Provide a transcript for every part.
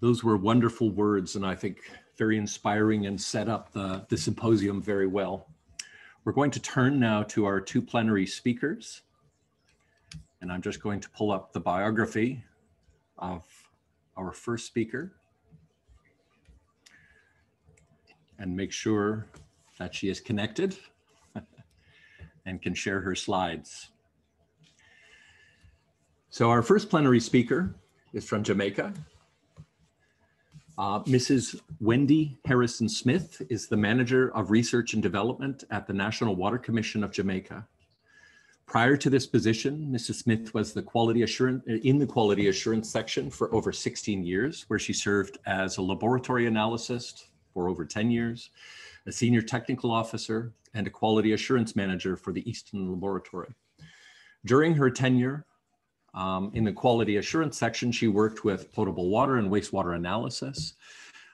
Those were wonderful words, and I think very inspiring and set up the, the symposium very well. We're going to turn now to our two plenary speakers. And I'm just going to pull up the biography of our first speaker and make sure that she is connected and can share her slides. So our first plenary speaker is from Jamaica. Uh, Mrs. Wendy Harrison Smith is the Manager of Research and Development at the National Water Commission of Jamaica. Prior to this position, Mrs. Smith was the quality assurance in the quality assurance section for over 16 years, where she served as a laboratory analyst for over 10 years, a senior technical officer, and a quality assurance manager for the Eastern Laboratory. During her tenure, um, in the quality assurance section, she worked with potable water and wastewater analysis,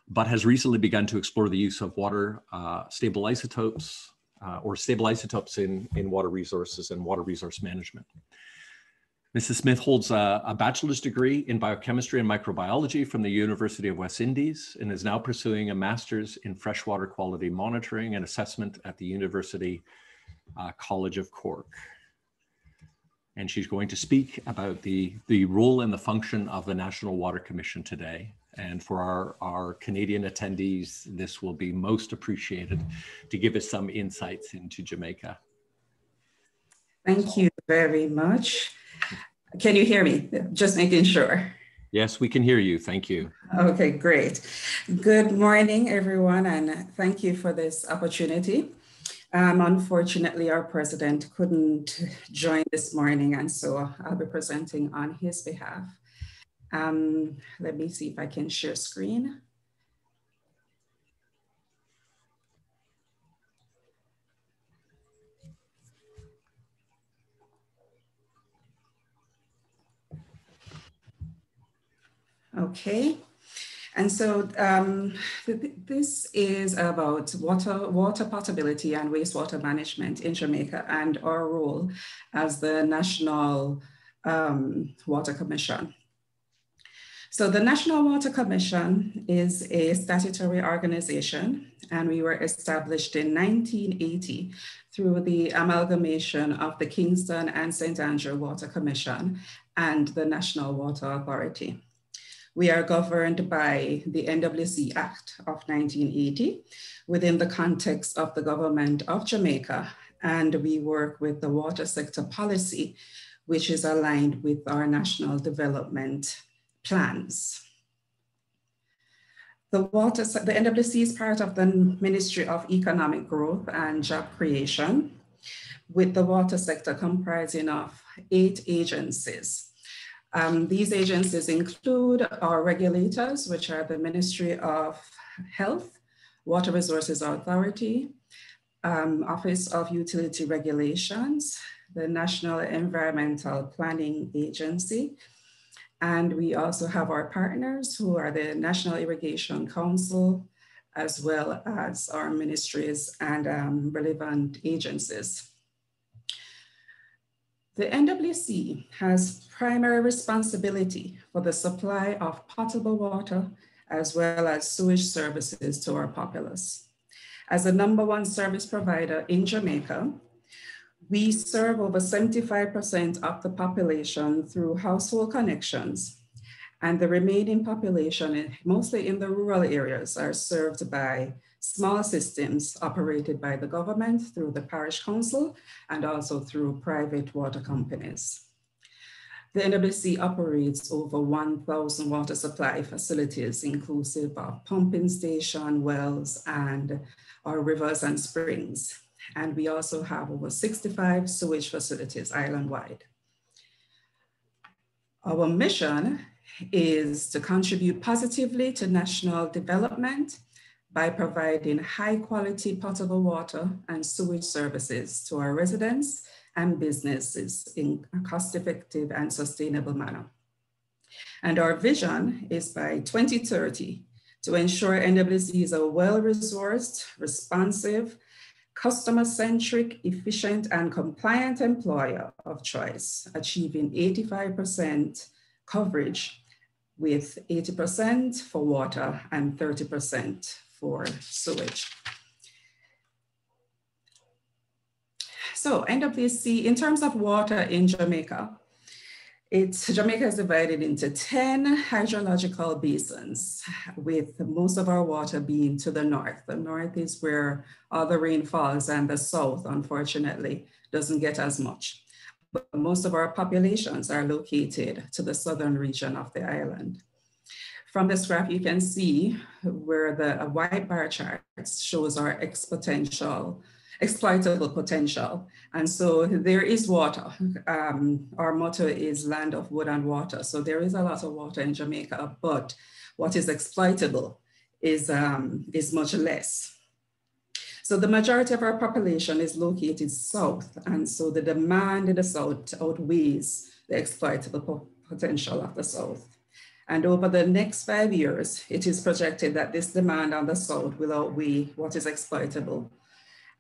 but has recently begun to explore the use of water uh, stable isotopes uh, or stable isotopes in, in water resources and water resource management. Mrs. Smith holds a, a, bachelor's degree in biochemistry and microbiology from the University of West Indies and is now pursuing a master's in freshwater quality monitoring and assessment at the University uh, College of Cork and she's going to speak about the, the role and the function of the National Water Commission today. And for our, our Canadian attendees, this will be most appreciated to give us some insights into Jamaica. Thank you very much. Can you hear me? Just making sure. Yes, we can hear you. Thank you. Okay, great. Good morning, everyone, and thank you for this opportunity. Um, unfortunately, our president couldn't join this morning, and so I'll be presenting on his behalf. Um, let me see if I can share screen. Okay. And so um, th this is about water, water potability and wastewater management in Jamaica and our role as the National um, Water Commission. So the National Water Commission is a statutory organization and we were established in 1980 through the amalgamation of the Kingston and St. Andrew Water Commission and the National Water Authority. We are governed by the NWC Act of 1980 within the context of the government of Jamaica, and we work with the water sector policy, which is aligned with our national development plans. The, water, the NWC is part of the Ministry of Economic Growth and Job Creation, with the water sector comprising of eight agencies. Um, these agencies include our regulators, which are the Ministry of Health, Water Resources Authority, um, Office of Utility Regulations, the National Environmental Planning Agency, and we also have our partners who are the National Irrigation Council, as well as our ministries and um, relevant agencies. The NWC has primary responsibility for the supply of potable water as well as sewage services to our populace. As the number one service provider in Jamaica, we serve over 75% of the population through household connections, and the remaining population, mostly in the rural areas, are served by small systems operated by the government through the parish council and also through private water companies. The NWC operates over 1,000 water supply facilities, inclusive of pumping station, wells, and our rivers and springs. And we also have over 65 sewage facilities island-wide. Our mission is to contribute positively to national development by providing high quality potable water and sewage services to our residents and businesses in a cost effective and sustainable manner. And our vision is by 2030 to ensure NWC is a well-resourced, responsive, customer-centric, efficient, and compliant employer of choice, achieving 85% coverage with 80% for water and 30% for sewage. So NWC, in terms of water in Jamaica, it's, Jamaica is divided into 10 hydrological basins, with most of our water being to the north. The north is where all the rain falls, and the south, unfortunately, doesn't get as much. But most of our populations are located to the southern region of the island. From this graph, you can see where the white bar chart shows our exponential exploitable potential. And so there is water. Um, our motto is land of wood and water. So there is a lot of water in Jamaica, but what is exploitable is, um, is much less. So the majority of our population is located south. And so the demand in the south outweighs the exploitable potential of the south. And over the next five years, it is projected that this demand on the south will outweigh what is exploitable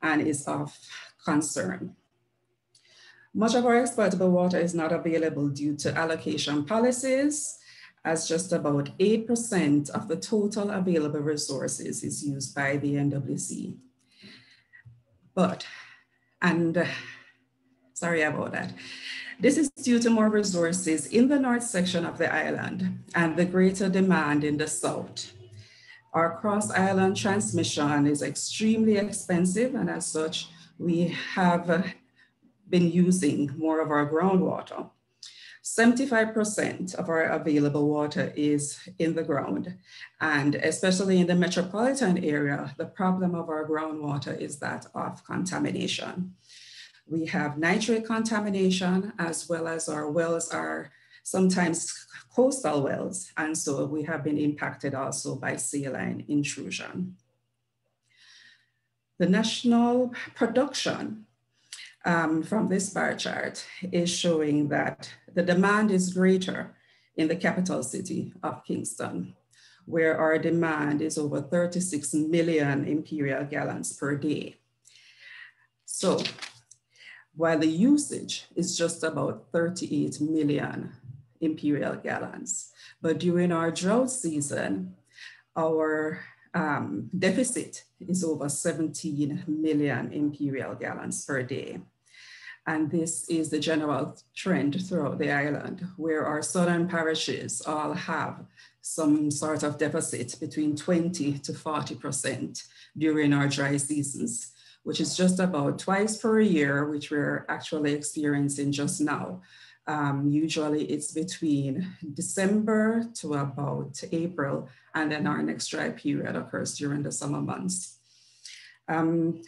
and is of concern. Much of our exploitable water is not available due to allocation policies, as just about 8% of the total available resources is used by the NWC. But, and uh, sorry about that. This is due to more resources in the north section of the island and the greater demand in the south. Our cross-island transmission is extremely expensive and as such, we have uh, been using more of our groundwater. 75% of our available water is in the ground. And especially in the metropolitan area, the problem of our groundwater is that of contamination. We have nitrate contamination as well as our wells are sometimes coastal wells. And so we have been impacted also by saline intrusion. The national production um, from this bar chart is showing that the demand is greater in the capital city of Kingston, where our demand is over 36 million imperial gallons per day. So while the usage is just about 38 million imperial gallons. But during our drought season, our um, deficit is over 17 million imperial gallons per day. And this is the general trend throughout the island, where our southern parishes all have some sort of deficit between 20 to 40% during our dry seasons, which is just about twice per year, which we're actually experiencing just now. Um, usually it's between December to about April, and then our next dry period occurs during the summer months. Um,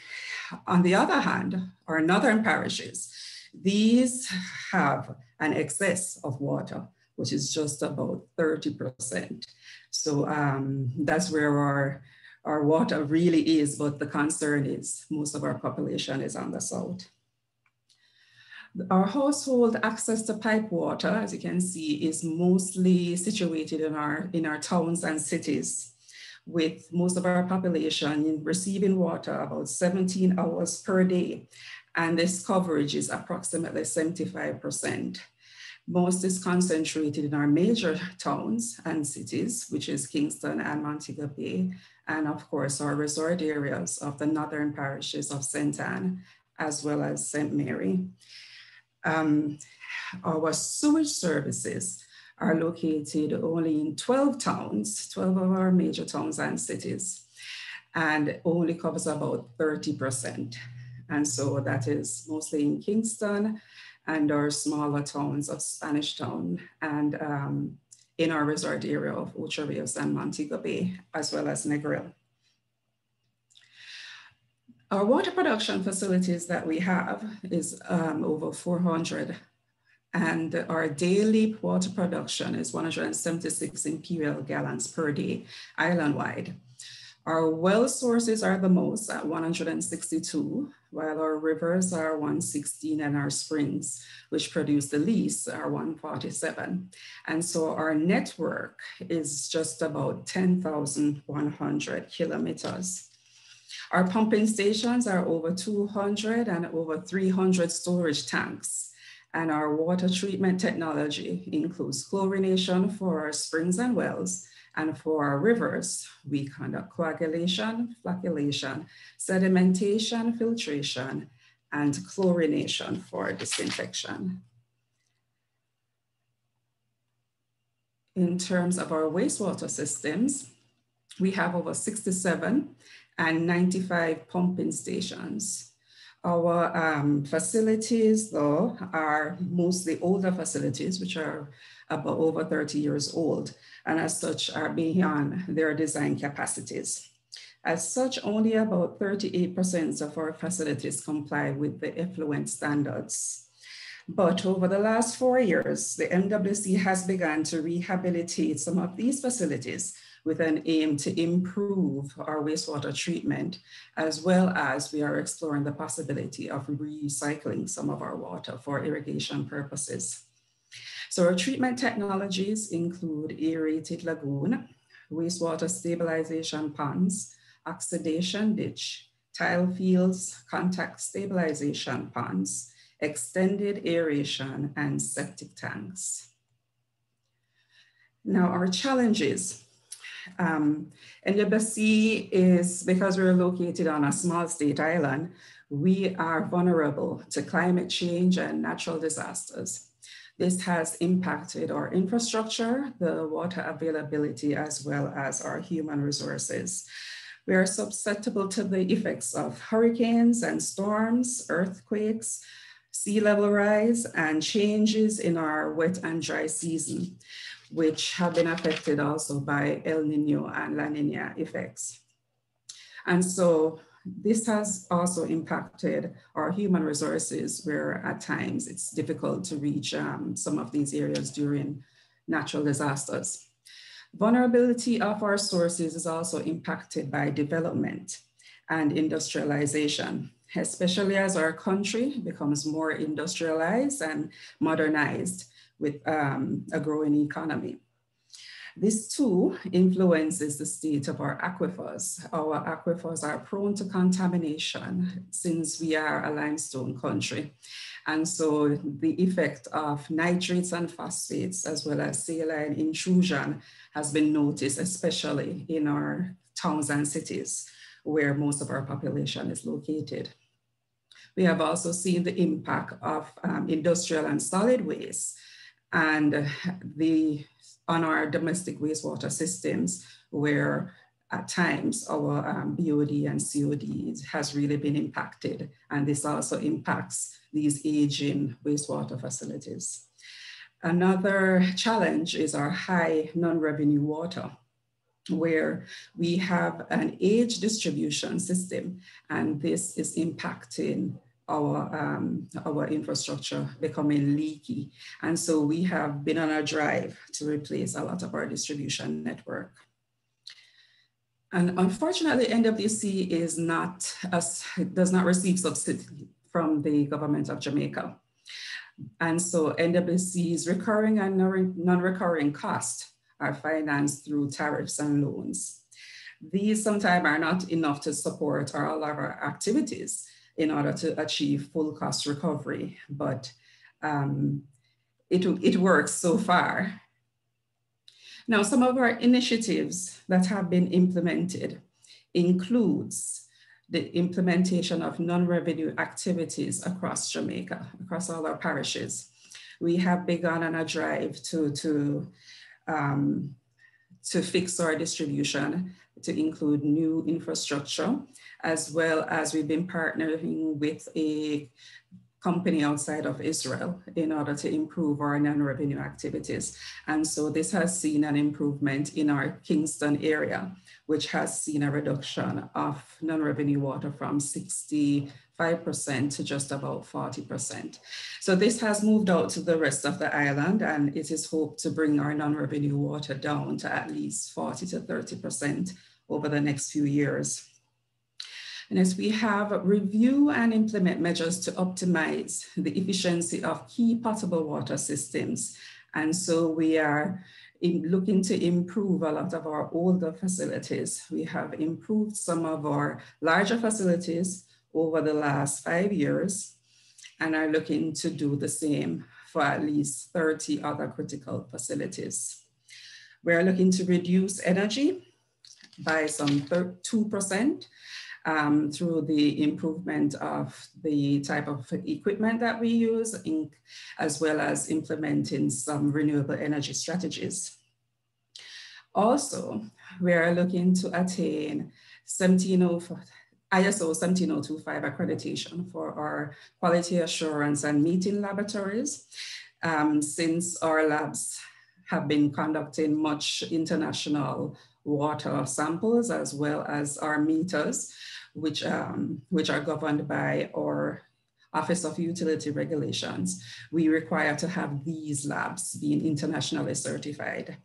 on the other hand, our northern parishes, these have an excess of water, which is just about 30%. So um, that's where our, our water really is, but the concern is most of our mm. population is on the south. Our household access to pipe water, as you can see, is mostly situated in our, in our towns and cities, with most of our population receiving water about 17 hours per day. And this coverage is approximately 75%. Most is concentrated in our major towns and cities, which is Kingston and Montego Bay, and of course our resort areas of the northern parishes of St. Ann, as well as St. Mary. Um, our sewage services are located only in 12 towns, 12 of our major towns and cities, and only covers about 30%. And so that is mostly in Kingston and our smaller towns of Spanish Town and um, in our resort area of Ocho Rios and Montego Bay, as well as Negril. Our water production facilities that we have is um, over 400 and our daily water production is 176 imperial gallons per day island-wide. Our well sources are the most at 162, while our rivers are 116 and our springs, which produce the least, are 147. And so our network is just about 10,100 kilometers. Our pumping stations are over 200 and over 300 storage tanks. And our water treatment technology includes chlorination for our springs and wells, and for our rivers, we conduct coagulation, flocculation, sedimentation, filtration, and chlorination for disinfection. In terms of our wastewater systems, we have over 67 and 95 pumping stations. Our um, facilities, though, are mostly older facilities, which are about over 30 years old, and as such are beyond their design capacities. As such, only about 38% of our facilities comply with the effluent standards. But over the last four years, the NWC has begun to rehabilitate some of these facilities with an aim to improve our wastewater treatment, as well as we are exploring the possibility of recycling some of our water for irrigation purposes. So our treatment technologies include aerated lagoon, wastewater stabilization ponds, oxidation ditch, tile fields, contact stabilization ponds, extended aeration, and septic tanks. Now our challenges. Um, NWC is, because we're located on a small state island, we are vulnerable to climate change and natural disasters. This has impacted our infrastructure, the water availability, as well as our human resources. We are susceptible to the effects of hurricanes and storms, earthquakes, sea level rise, and changes in our wet and dry season, which have been affected also by El Nino and La Nina effects. And so this has also impacted our human resources where at times it's difficult to reach um, some of these areas during natural disasters. Vulnerability of our sources is also impacted by development and industrialization, especially as our country becomes more industrialized and modernized with um, a growing economy. This too influences the state of our aquifers. Our aquifers are prone to contamination since we are a limestone country. And so the effect of nitrates and phosphates, as well as saline intrusion, has been noticed, especially in our towns and cities where most of our population is located. We have also seen the impact of um, industrial and solid waste and the on our domestic wastewater systems where at times our um, BOD and COD has really been impacted. And this also impacts these aging wastewater facilities. Another challenge is our high non-revenue water where we have an age distribution system and this is impacting our, um, our infrastructure becoming leaky. And so we have been on a drive to replace a lot of our distribution network. And unfortunately, NWC is not, does not receive subsidy from the government of Jamaica. And so NWC's recurring and non-recurring costs are financed through tariffs and loans. These sometimes are not enough to support all of our activities, in order to achieve full cost recovery, but um, it, it works so far. Now, some of our initiatives that have been implemented includes the implementation of non-revenue activities across Jamaica, across all our parishes. We have begun on a drive to, to, um, to fix our distribution to include new infrastructure as well as we've been partnering with a company outside of Israel in order to improve our non-revenue activities. And so this has seen an improvement in our Kingston area, which has seen a reduction of non-revenue water from 65% to just about 40%. So this has moved out to the rest of the island and it is hoped to bring our non-revenue water down to at least 40 to 30% over the next few years. And as we have review and implement measures to optimize the efficiency of key potable water systems. And so we are looking to improve a lot of our older facilities. We have improved some of our larger facilities over the last five years. and are looking to do the same for at least 30 other critical facilities. We are looking to reduce energy by some 2% um, through the improvement of the type of equipment that we use, in, as well as implementing some renewable energy strategies. Also, we are looking to attain 1705, ISO 17025 accreditation for our quality assurance and meeting laboratories, um, since our labs have been conducting much international water samples as well as our meters, which, um, which are governed by our Office of Utility Regulations. We require to have these labs being internationally certified.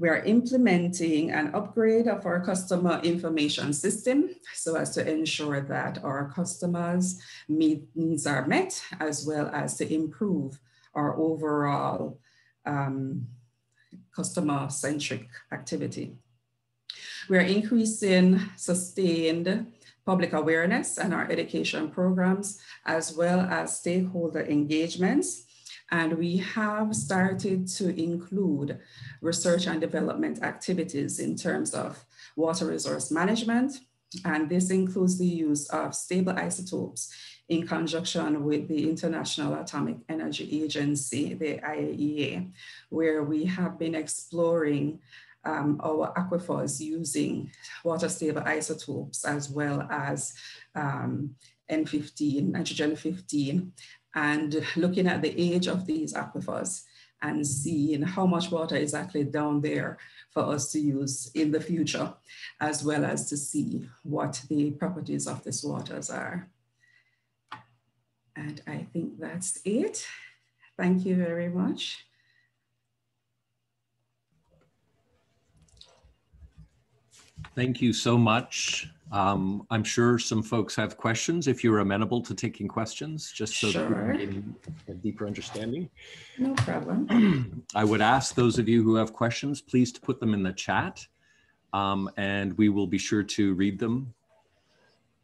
We are implementing an upgrade of our customer information system so as to ensure that our customers' needs are met, as well as to improve our overall um, customer-centric activity. We're increasing sustained public awareness and our education programs, as well as stakeholder engagements and we have started to include research and development activities in terms of water resource management. And this includes the use of stable isotopes in conjunction with the International Atomic Energy Agency, the IAEA, where we have been exploring um, our aquifers using water stable isotopes as well as um, N15, nitrogen 15, and looking at the age of these aquifers and seeing how much water is actually down there for us to use in the future, as well as to see what the properties of these waters are. And I think that's it. Thank you very much. Thank you so much. Um, I'm sure some folks have questions if you're amenable to taking questions, just so sure. that we can get a deeper understanding. No problem. I would ask those of you who have questions, please to put them in the chat um, and we will be sure to read them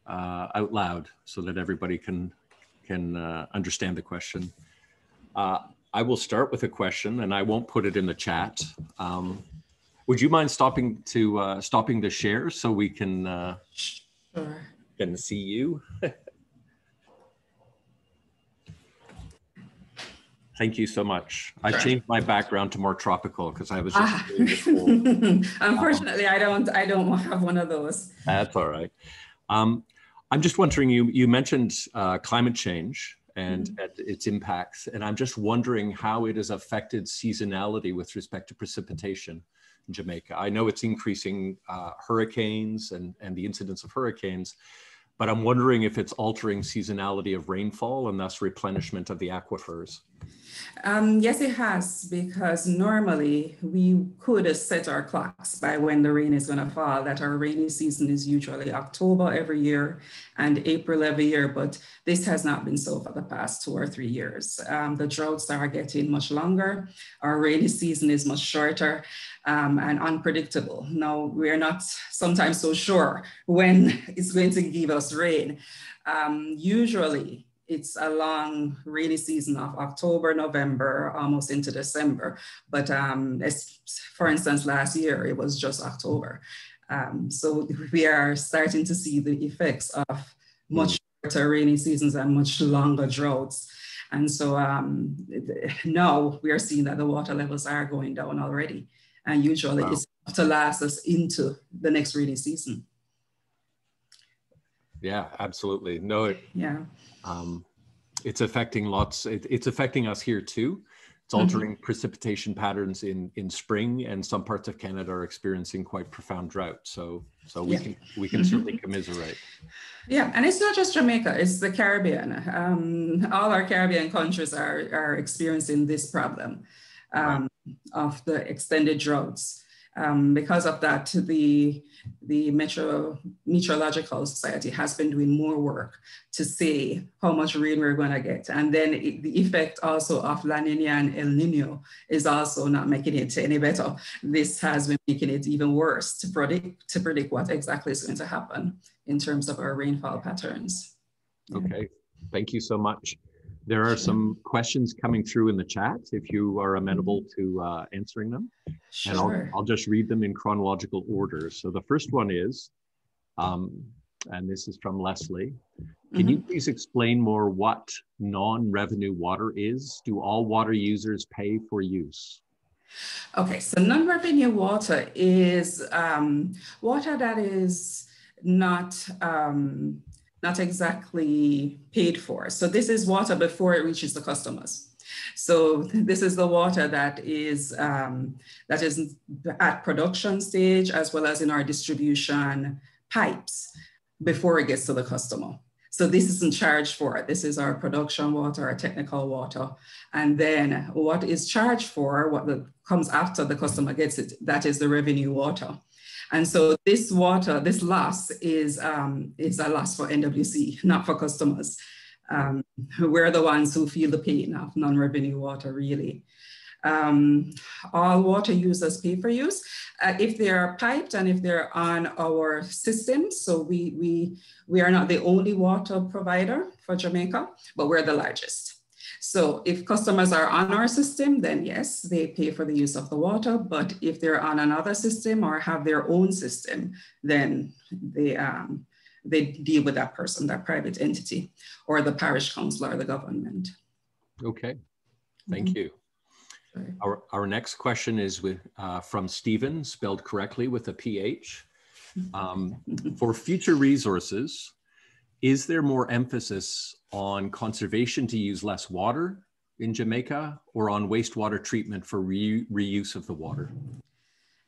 uh, out loud so that everybody can, can uh, understand the question. Uh, I will start with a question and I won't put it in the chat. Um, would you mind stopping to uh, stopping the share so we can uh, sure. can see you? Thank you so much. Sure. I changed my background to more tropical because I was just ah. Unfortunately, um, I don't I don't have one of those. That's all right. Um, I'm just wondering, you you mentioned uh, climate change and mm -hmm. its impacts, and I'm just wondering how it has affected seasonality with respect to precipitation. In Jamaica. I know it's increasing uh, hurricanes and, and the incidence of hurricanes, but I'm wondering if it's altering seasonality of rainfall and thus replenishment of the aquifers. Um, yes, it has, because normally we could set our clocks by when the rain is going to fall, that our rainy season is usually October every year and April every year, but this has not been so for the past two or three years. Um, the droughts are getting much longer, our rainy season is much shorter um, and unpredictable. Now, we're not sometimes so sure when it's going to give us rain. Um, usually, it's a long rainy season of October, November, almost into December. But um, for instance, last year it was just October. Um, so we are starting to see the effects of much shorter rainy seasons and much longer droughts. And so um, now we are seeing that the water levels are going down already. And usually wow. it's to last us into the next rainy season. Yeah, absolutely. No, it, yeah. Um, it's affecting lots. It, it's affecting us here too. It's mm-hmm. altering mm-hmm. precipitation patterns in in spring, and some parts of Canada are experiencing quite profound drought. So, so we yeah. can we can mm-hmm. certainly commiserate. Yeah, and it's not just Jamaica; it's the Caribbean. Um, all our Caribbean countries are are experiencing this problem um, wow. of the extended droughts. Um, because of that, the, the Metro, Meteorological Society has been doing more work to see how much rain we're going to get. And then it, the effect also of La Nina and El Nino is also not making it any better. This has been making it even worse to predict, to predict what exactly is going to happen in terms of our rainfall patterns. Okay. Thank you so much. There are some questions coming through in the chat if you are amenable to uh, answering them. Sure. And I'll, I'll just read them in chronological order. So the first one is, um, and this is from Leslie. Can mm -hmm. you please explain more what non-revenue water is? Do all water users pay for use? Okay, so non-revenue water is um, water that is not um, not exactly paid for. So this is water before it reaches the customers. So this is the water that is um, that is at production stage as well as in our distribution pipes before it gets to the customer. So this isn't charged for. This is our production water, our technical water. And then what is charged for, what the, comes after the customer gets it, that is the revenue water. And so this water, this loss is, um, is a loss for NWC, not for customers. Um, we're the ones who feel the pain of non-revenue water, really. Um, all water users pay for use. Uh, if they are piped and if they're on our system, so we, we, we are not the only water provider for Jamaica, but we're the largest. So if customers are on our system, then yes, they pay for the use of the water. But if they're on another system or have their own system, then they, um, they deal with that person, that private entity, or the parish council or the government. Okay, thank mm -hmm. you. Our, our next question is with, uh, from Stephen, spelled correctly with a PH. Um, for future resources, is there more emphasis on conservation to use less water in Jamaica or on wastewater treatment for re reuse of the water?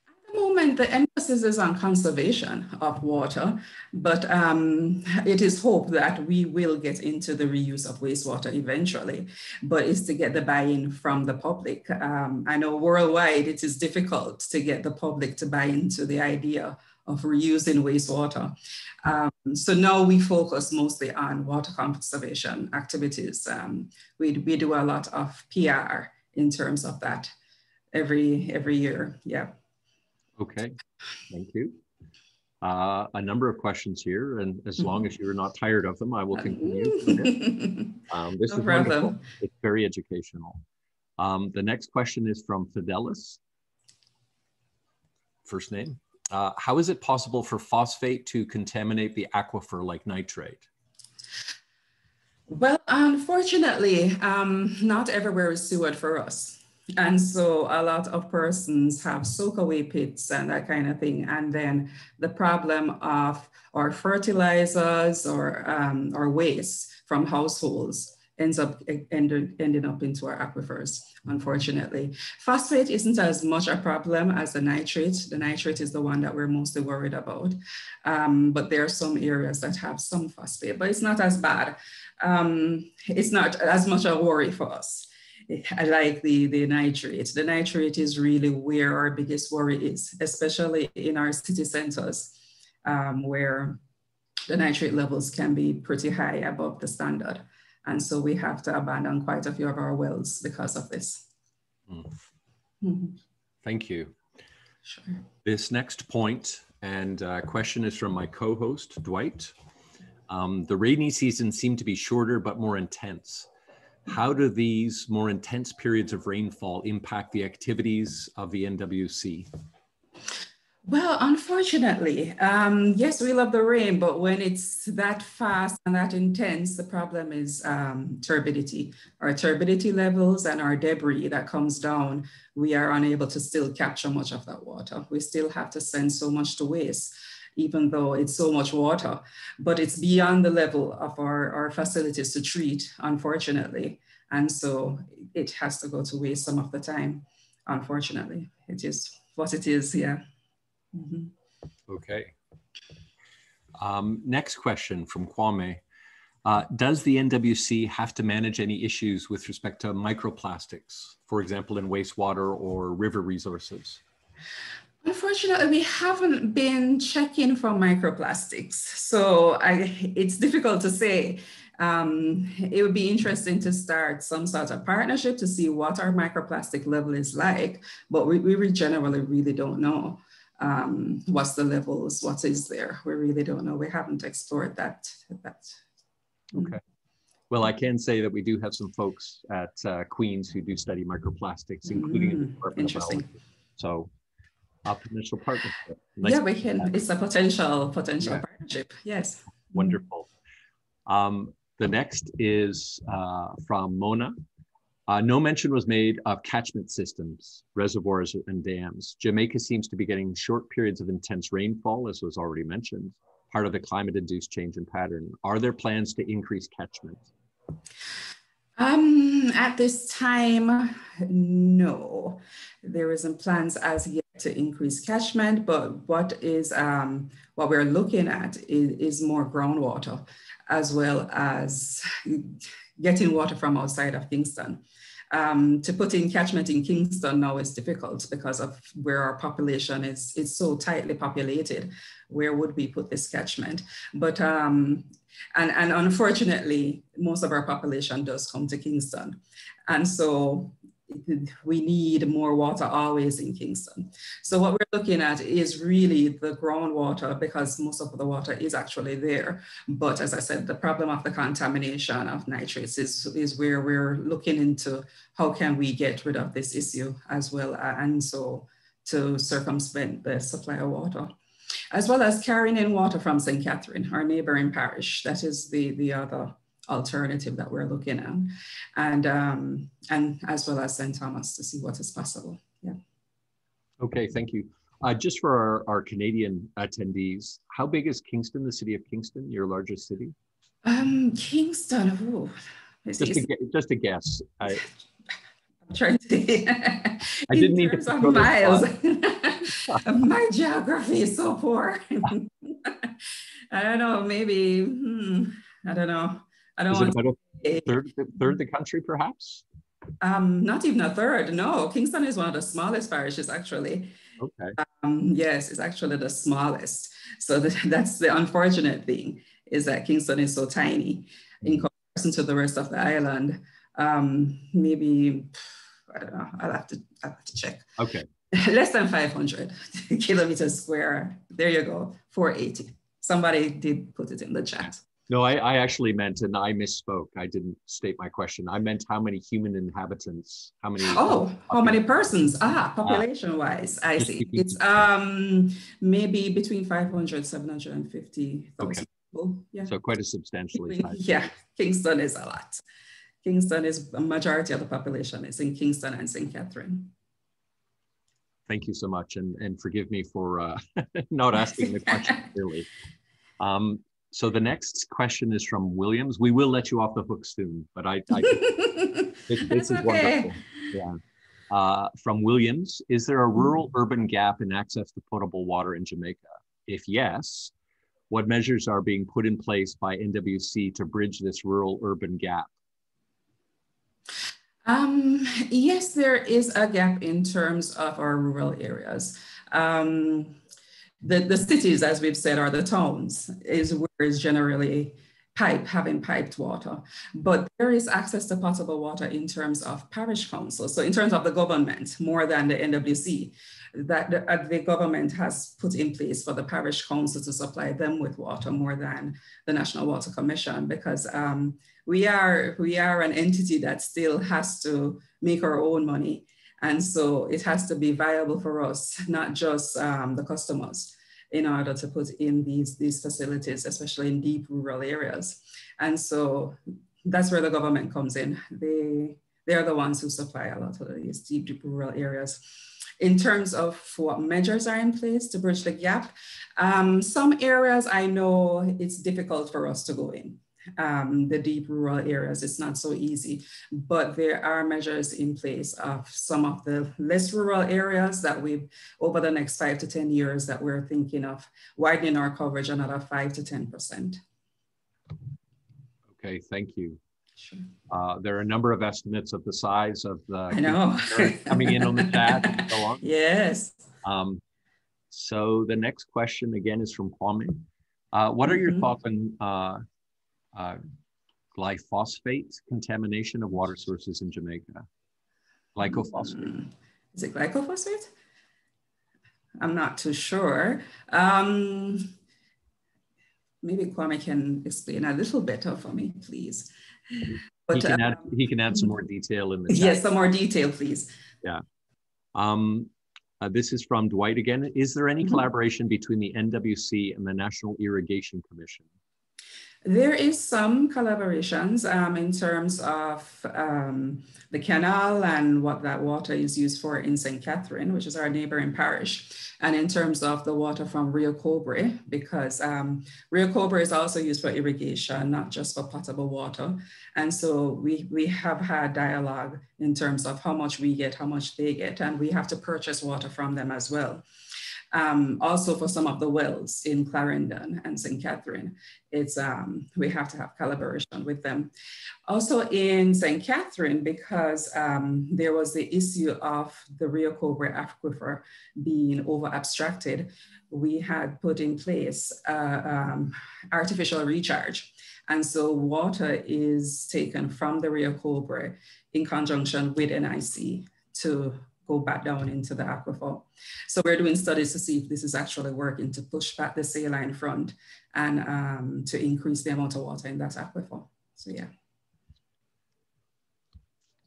At the moment, the emphasis is on conservation of water, but um, it is hoped that we will get into the reuse of wastewater eventually, but it's to get the buy-in from the public. Um, I know worldwide it is difficult to get the public to buy into the idea of reusing wastewater. Um, so now we focus mostly on water conservation activities. Um, we, we do a lot of PR in terms of that every every year. Yeah. Okay, thank you. Uh, a number of questions here, and as long as you're not tired of them, I will continue. um, this no is problem. wonderful. It's very educational. Um, the next question is from Fidelis. First name. Uh, how is it possible for phosphate to contaminate the aquifer like nitrate? Well, unfortunately, um, not everywhere is sewered for us. And so a lot of persons have soak-away pits and that kind of thing. And then the problem of our fertilizers or, um, or waste from households ends up end, ending up into our aquifers, unfortunately. Phosphate isn't as much a problem as the nitrate. The nitrate is the one that we're mostly worried about. Um, but there are some areas that have some phosphate, but it's not as bad. Um, it's not as much a worry for us. I like the, the nitrate. The nitrate is really where our biggest worry is, especially in our city centers um, where the nitrate levels can be pretty high above the standard. And so we have to abandon quite a few of our wells because of this. Mm. Mm -hmm. Thank you. Sure. This next point and uh, question is from my co-host, Dwight. Um, the rainy season seemed to be shorter but more intense. How do these more intense periods of rainfall impact the activities of the NWC? Well, unfortunately, um, yes, we love the rain, but when it's that fast and that intense, the problem is um, turbidity. Our turbidity levels and our debris that comes down, we are unable to still capture much of that water. We still have to send so much to waste, even though it's so much water, but it's beyond the level of our, our facilities to treat, unfortunately. And so it has to go to waste some of the time, unfortunately. It is what it is, yeah. Mm -hmm. Okay. Um, next question from Kwame. Uh, does the NWC have to manage any issues with respect to microplastics, for example, in wastewater or river resources? Unfortunately, we haven't been checking for microplastics. So I, it's difficult to say. Um, it would be interesting to start some sort of partnership to see what our microplastic level is like, but we, we generally really don't know um, what's the levels, what is there. We really don't know. We haven't explored that. that. Okay. Well, I can say that we do have some folks at uh, Queens who do study microplastics, including in the Mm, Department of interesting. Biology. So, a potential partnership. Nice yeah, we can. It's a potential potential Yeah. partnership. Yes. Wonderful. Um, the next is uh, from Mona. Uh, no mention was made of catchment systems, reservoirs, and dams. Jamaica seems to be getting short periods of intense rainfall, as was already mentioned, part of the climate induced change in pattern. Are there plans to increase catchment? Um, at this time, no, there isn't plans as yet to increase catchment, but what is um, what we're looking at is, is more groundwater as well as getting water from outside of Kingston. Um, to put in catchment in Kingston now is difficult because of where our population is, is so tightly populated. Where would we put this catchment? But um, and, and unfortunately, most of our population does come to Kingston. And so we need more water always in Kingston. So what we're looking at is really the groundwater because most of the water is actually there. But as I said, the problem of the contamination of nitrates is, is where we're looking into how can we get rid of this issue as well. And so to circumvent the supply of water as well as carrying in water from St. Catherine, our neighboring parish. That is the, the other alternative that we're looking at. And, um, and as well as St. Thomas to see what is possible. Yeah. Okay, thank you. Uh, just for our, our Canadian attendees, how big is Kingston, the city of Kingston, your largest city? Um, Kingston, ooh, Just a, just a guess. I, I'm trying to. I didn't mean to of put you on miles. My geography is so poor. I don't know. Maybe hmm, I don't know. I don't is it about a third, third the country, perhaps? Um, not even a third. No, Kingston is one of the smallest parishes, actually. Okay. Um, yes, it's actually the smallest. So the, that's the unfortunate thing is that Kingston is so tiny in comparison to the rest of the island. Um, maybe I don't know. I'll have to I'll have to check. Okay. Less than 500 kilometers square. There you go. 480. Somebody did put it in the chat. No, I, I actually meant, and I misspoke. I didn't state my question. I meant how many human inhabitants, how many? Oh, how many persons? Ah, population wise, I see. It's um maybe between 500, 750,000 Okay. people. Yeah. So quite a substantially. Yeah, Kingston is a lot. Kingston is a majority of the population is in Kingston and St. Catherine. Thank you so much, and and forgive me for uh, not asking the question clearly. Um, so the next question is from Williams. We will let you off the hook soon, but I, I this, this is okay. wonderful. Yeah. Uh, from Williams, is there a rural urban gap in access to potable water in Jamaica? If yes, what measures are being put in place by NWC to bridge this rural urban gap? Um, yes, there is a gap in terms of our rural areas. Um, the, the cities, as we've said, are the towns, is where is generally pipe, having piped water. But there is access to potable water in terms of parish councils. So in terms of the government, more than the NWC, that the, uh, the government has put in place for the parish council to supply them with water more than the National Water Commission, because um, we are we are an entity that still has to make our own money and so it has to be viable for us not just um, the customers in order to put in these these facilities especially in deep rural areas. And so that's where the government comes in. They they're the ones who supply a lot of these deep, deep rural areas. In terms of what measures are in place to bridge the gap um, some areas i know it's difficult for us to go in um, the deep rural areas, it's not so easy, but there are measures in place of some of the less rural areas that we, over the next five to 10 years, that we're thinking of widening our coverage another five to 10%. Okay, thank you. Sure. Uh, there are a number of estimates of the size of the I know. coming in on the chat so. Yes. Um, so the next question again is from Kwame. Uh, what are your Mhm. thoughts on uh, uh, glyphosate contamination of water sources in Jamaica? Glycophosphate. Mm, Is it glycophosphate? I'm not too sure. Um, maybe Kwame can explain a little better for me, please. But, he, can uh, add, he can add some more detail in the chat. Yes, some more detail, please. Yeah. Um, uh, this is from Dwight again. Is there any mm -hmm. collaboration between the NWC and the National Irrigation Commission? There is some collaborations um, in terms of um, the canal and what that water is used for in St. Catherine, which is our neighboring parish, and in terms of the water from Rio Cobre, because um, Rio Cobre is also used for irrigation, not just for potable water. And so we, we have had dialogue in terms of how much we get, how much they get, and we have to purchase water from them as well. Um, also for some of the wells in Clarendon and St. Catherine, it's, um, we have to have collaboration with them. Also in St. Catherine, because um, there was the issue of the Rio Cobre aquifer being over abstracted, we had put in place uh, artificial recharge. And so water is taken from the Rio Cobre in conjunction with NIC to go back down into the aquifer. So we're doing studies to see if this is actually working to push back the saline front and um, to increase the amount of water in that aquifer. So yeah.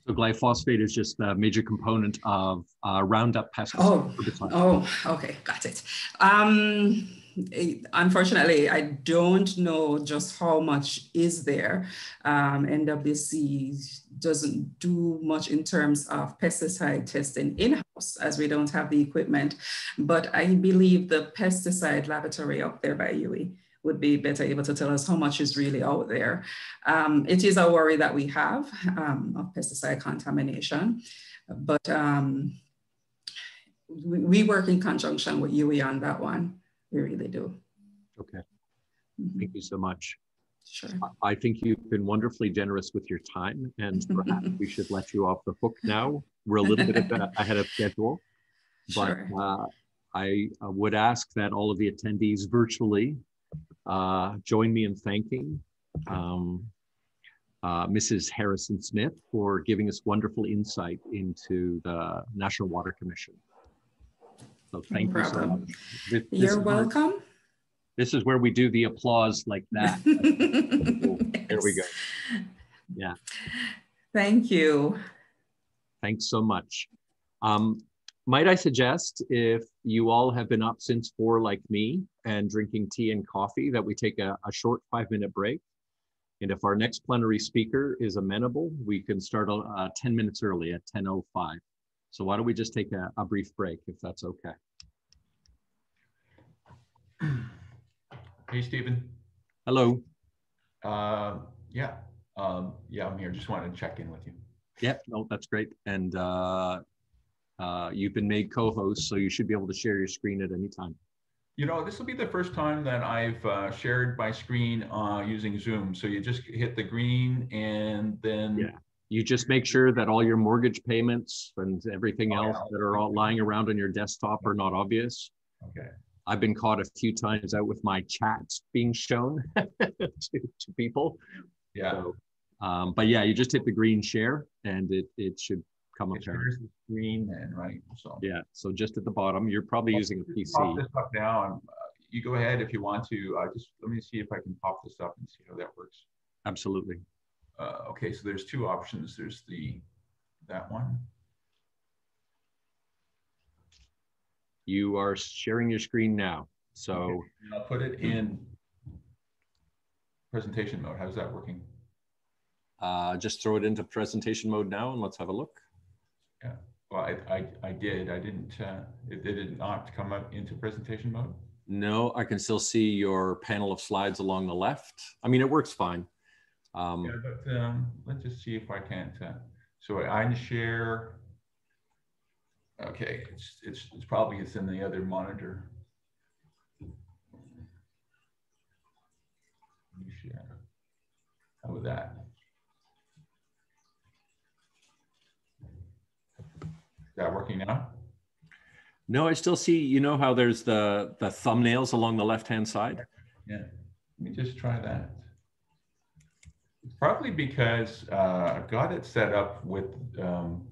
So glyphosate is just a major component of uh, Roundup pesticide. Oh, oh, okay, got it. Um, unfortunately, I don't know just how much is there. Um, NWC doesn't do much in terms of pesticide testing in-house as we don't have the equipment. But I believe the pesticide laboratory up there by UWI would be better able to tell us how much is really out there. Um, it is a worry that we have um, of pesticide contamination, but um, we, we work in conjunction with UWI on that one. We really do. Okay. Mm-hmm. Thank you so much. Sure. I think you've been wonderfully generous with your time, and perhaps we should let you off the hook now. We're a little bit ahead of schedule, but sure. uh, I uh, would ask that all of the attendees virtually uh, join me in thanking um, uh, Mrs. Harrison Smith for giving us wonderful insight into the National Water Commission. So thank no you so much. This, You're this welcome. Where, this is where we do the applause like that. yes. There we go. Yeah. Thank you. Thanks so much. Um, might I suggest if you all have been up since four like me and drinking tea and coffee that we take a, a short five minute break. And if our next plenary speaker is amenable, we can start uh, 10 minutes early at 10.05. So why don't we just take a, a brief break if that's okay. Hey, Stephen. Hello. Uh, yeah, um, yeah, I'm here. Just wanted to check in with you. Yeah, no, that's great. And uh, uh, you've been made co-host, so you should be able to share your screen at any time. You know, this will be the first time that I've uh, shared my screen uh, using Zoom. So you just hit the green and then. Yeah. You just make sure that all your mortgage payments and everything oh, else that are all lying around on your desktop are not obvious. Okay. I've been caught a few times out with my chats being shown to, to people. Yeah. So, um, but yeah, you just hit the green share and it, it should come up there. Green then, right? So yeah. So just at the bottom, you're probably using a PC. Pop this up now. And, uh, you go ahead if you want to. Uh, just let me see if I can pop this up and see how that works. Absolutely. Uh, okay, so there's two options. There's the that one. You are sharing your screen now. So okay. I'll put it in presentation mode. How's that working? Uh, just throw it into presentation mode now and let's have a look. Yeah, well, I, I, I did. I didn't, uh, it, did it not come up into presentation mode? No, I can still see your panel of slides along the left. I mean, it works fine. Um, yeah, but um, let's just see if I can't. Uh, so I share Okay, it's, it's, it's probably it's in the other monitor. Share. How about that? Is that working now? No, I still see, you know how there's the, the thumbnails along the left-hand side? Yeah, let me just try that. Probably because uh, I've got it set up with um,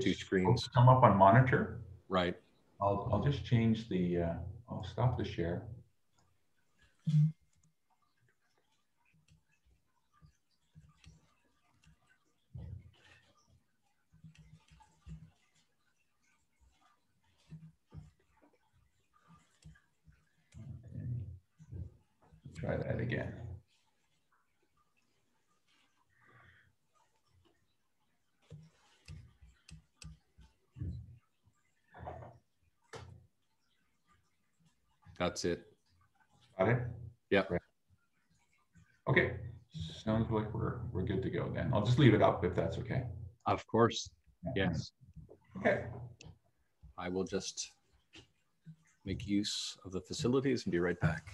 two screens. Come up on monitor. Right. I'll, I'll just change the, uh, I'll stop the share. Try that again. That's it. Got it? Yep. Right. Okay, sounds like we're, we're good to go then. I'll just leave it up if that's okay. Of course. Yes. Okay. I will just make use of the facilities and be right back.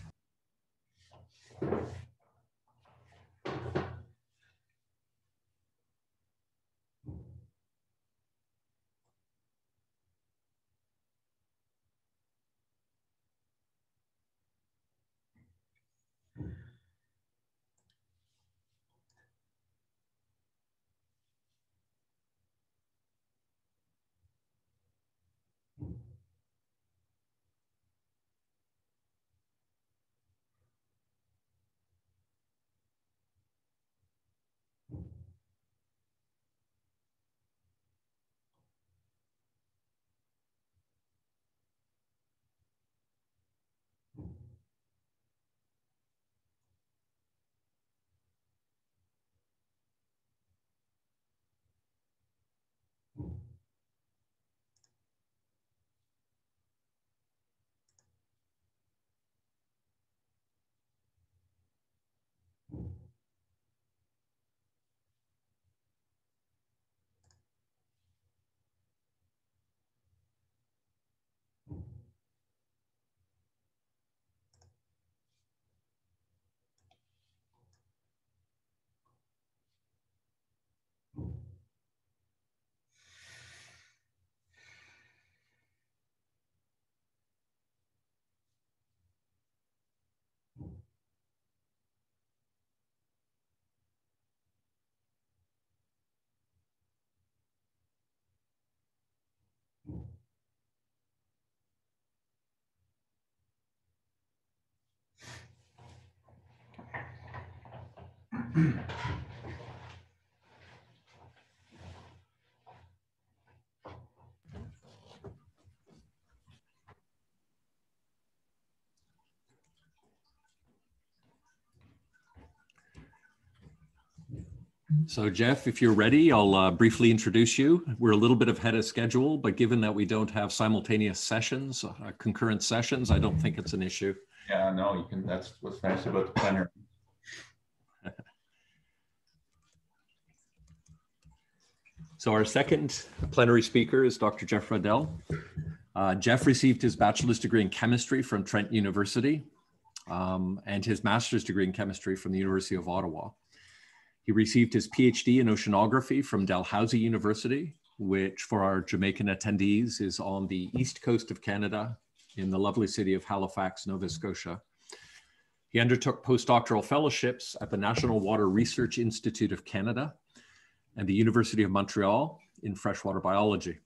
So Jeff, if you're ready, I'll uh, briefly introduce you. We're a little bit ahead of schedule, but given that we don't have simultaneous sessions, uh, concurrent sessions, I don't think it's an issue. Yeah, no, you can, that's what's nice about the planner. So our second plenary speaker is Dr. Jeff Ridal. Uh, Jeff received his bachelor's degree in chemistry from Trent University um, and his master's degree in chemistry from the University of Ottawa. He received his PhD in oceanography from Dalhousie University, which for our Jamaican attendees is on the east coast of Canada in the lovely city of Halifax, Nova Scotia. He undertook postdoctoral fellowships at the National Water Research Institute of Canada and the University of Montreal in freshwater biology.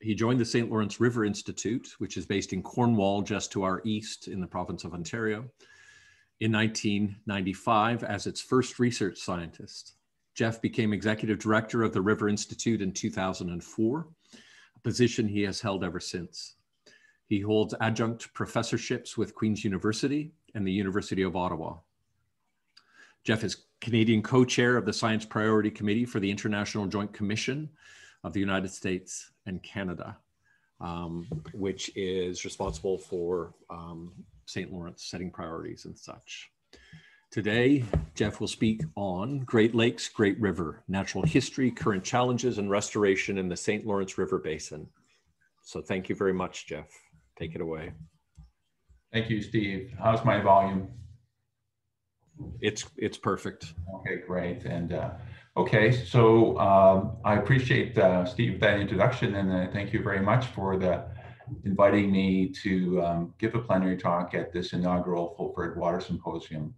He joined the St. Lawrence River Institute, which is based in Cornwall, just to our east in the province of Ontario, in 1995 as its first research scientist. Jeff became executive director of the River Institute in 2004, a position he has held ever since. He holds adjunct professorships with Queen's University and the University of Ottawa. Jeff is Canadian co-chair of the Science Priority Committee for the International Joint Commission of the United States and Canada, um, which is responsible for um, St. Lawrence setting priorities and such. Today, Jeff will speak on Great Lakes, Great River, natural history, current challenges, and restoration in the St. Lawrence River Basin. So thank you very much, Jeff. Take it away. Thank you, Steve. How's my volume? It's it's perfect. Okay, great. And uh, okay, so um, I appreciate uh, Steve that introduction, and uh, thank you very much for the inviting me to um, give a plenary talk at this inaugural Fulford Water Symposium.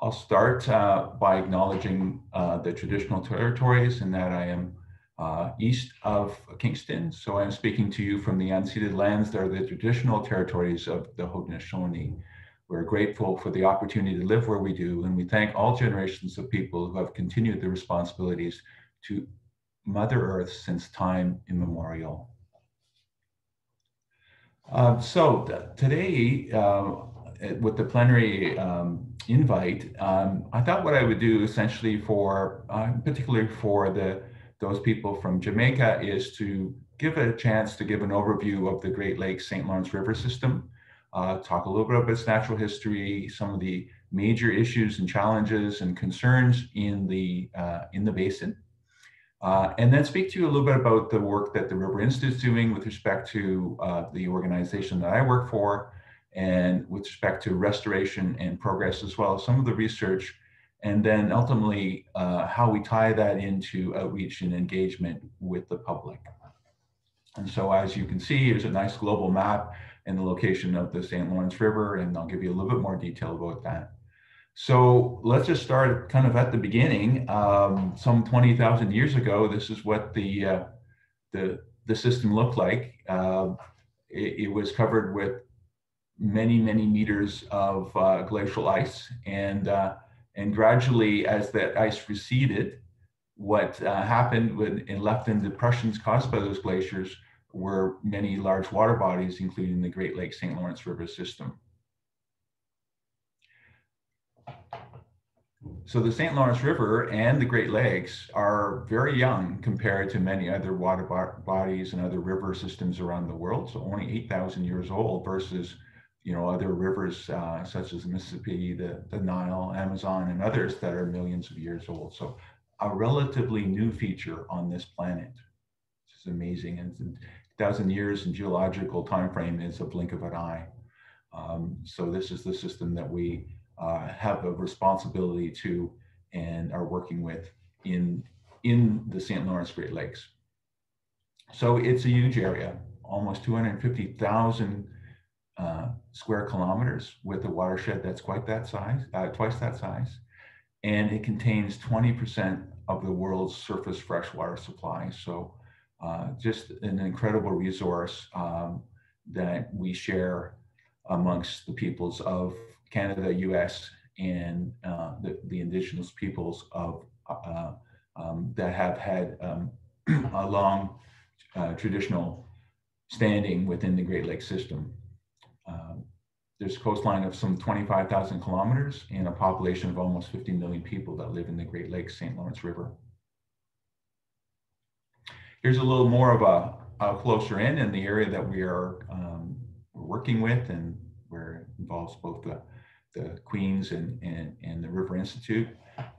I'll start uh, by acknowledging uh, the traditional territories and that I am uh, east of Kingston. So I'm speaking to you from the unceded lands that are the traditional territories of the Haudenosaunee. We're grateful for the opportunity to live where we do, and we thank all generations of people who have continued their responsibilities to Mother Earth since time immemorial. Um, so today, uh, with the plenary um, invite, um, I thought what I would do essentially for, uh, particularly for the those people from Jamaica, is to give a chance to give an overview of the Great Lakes St. Lawrence River system, uh, talk a little bit about its natural history, some of the major issues and challenges and concerns in the uh, in the basin, uh, and then speak to you a little bit about the work that the River Institute is doing with respect to uh, the organization that I work for, and with respect to restoration and progress, as well as some of the research, and then ultimately uh, how we tie that into outreach and engagement with the public. And so as you can see, here's a nice global map and the location of the St. Lawrence River, and I'll give you a little bit more detail about that. So let's just start kind of at the beginning. Um, some 20,000 years ago, this is what the, uh, the, the system looked like. Uh, it, it, was covered with many, many meters of uh, glacial ice. And, uh, and gradually, as that ice receded, what uh, happened when it left in depressions caused by those glaciers were many large water bodies, including the Great Lakes St. Lawrence River system. So the St. Lawrence River and the Great Lakes are very young compared to many other water bodies and other river systems around the world. So only 8,000 years old versus you know, other rivers uh, such as the Mississippi, the, the Nile, Amazon, and others that are millions of years old. So a relatively new feature on this planet. It's amazing. And thousand years in geological time frame is a blink of an eye. Um, so this is the system that we uh, have a responsibility to and are working with in, in the St. Lawrence Great Lakes. So it's a huge area, almost 250,000 uh, square kilometers with a watershed that's quite that size, uh, twice that size. And it contains 20% of the world's surface freshwater supply. So uh, just an incredible resource um, that we share amongst the peoples of Canada, US, and uh, the, the, indigenous peoples of uh, um, that have had um, a long uh, traditional standing within the Great Lakes system. Um, there's a coastline of some 25,000 kilometers and a population of almost 50 million people that live in the Great Lakes St. Lawrence River. Here's a little more of a, a closer in in the area that we are um, working with and where it involves both the, the Queens and, and, and the River Institute.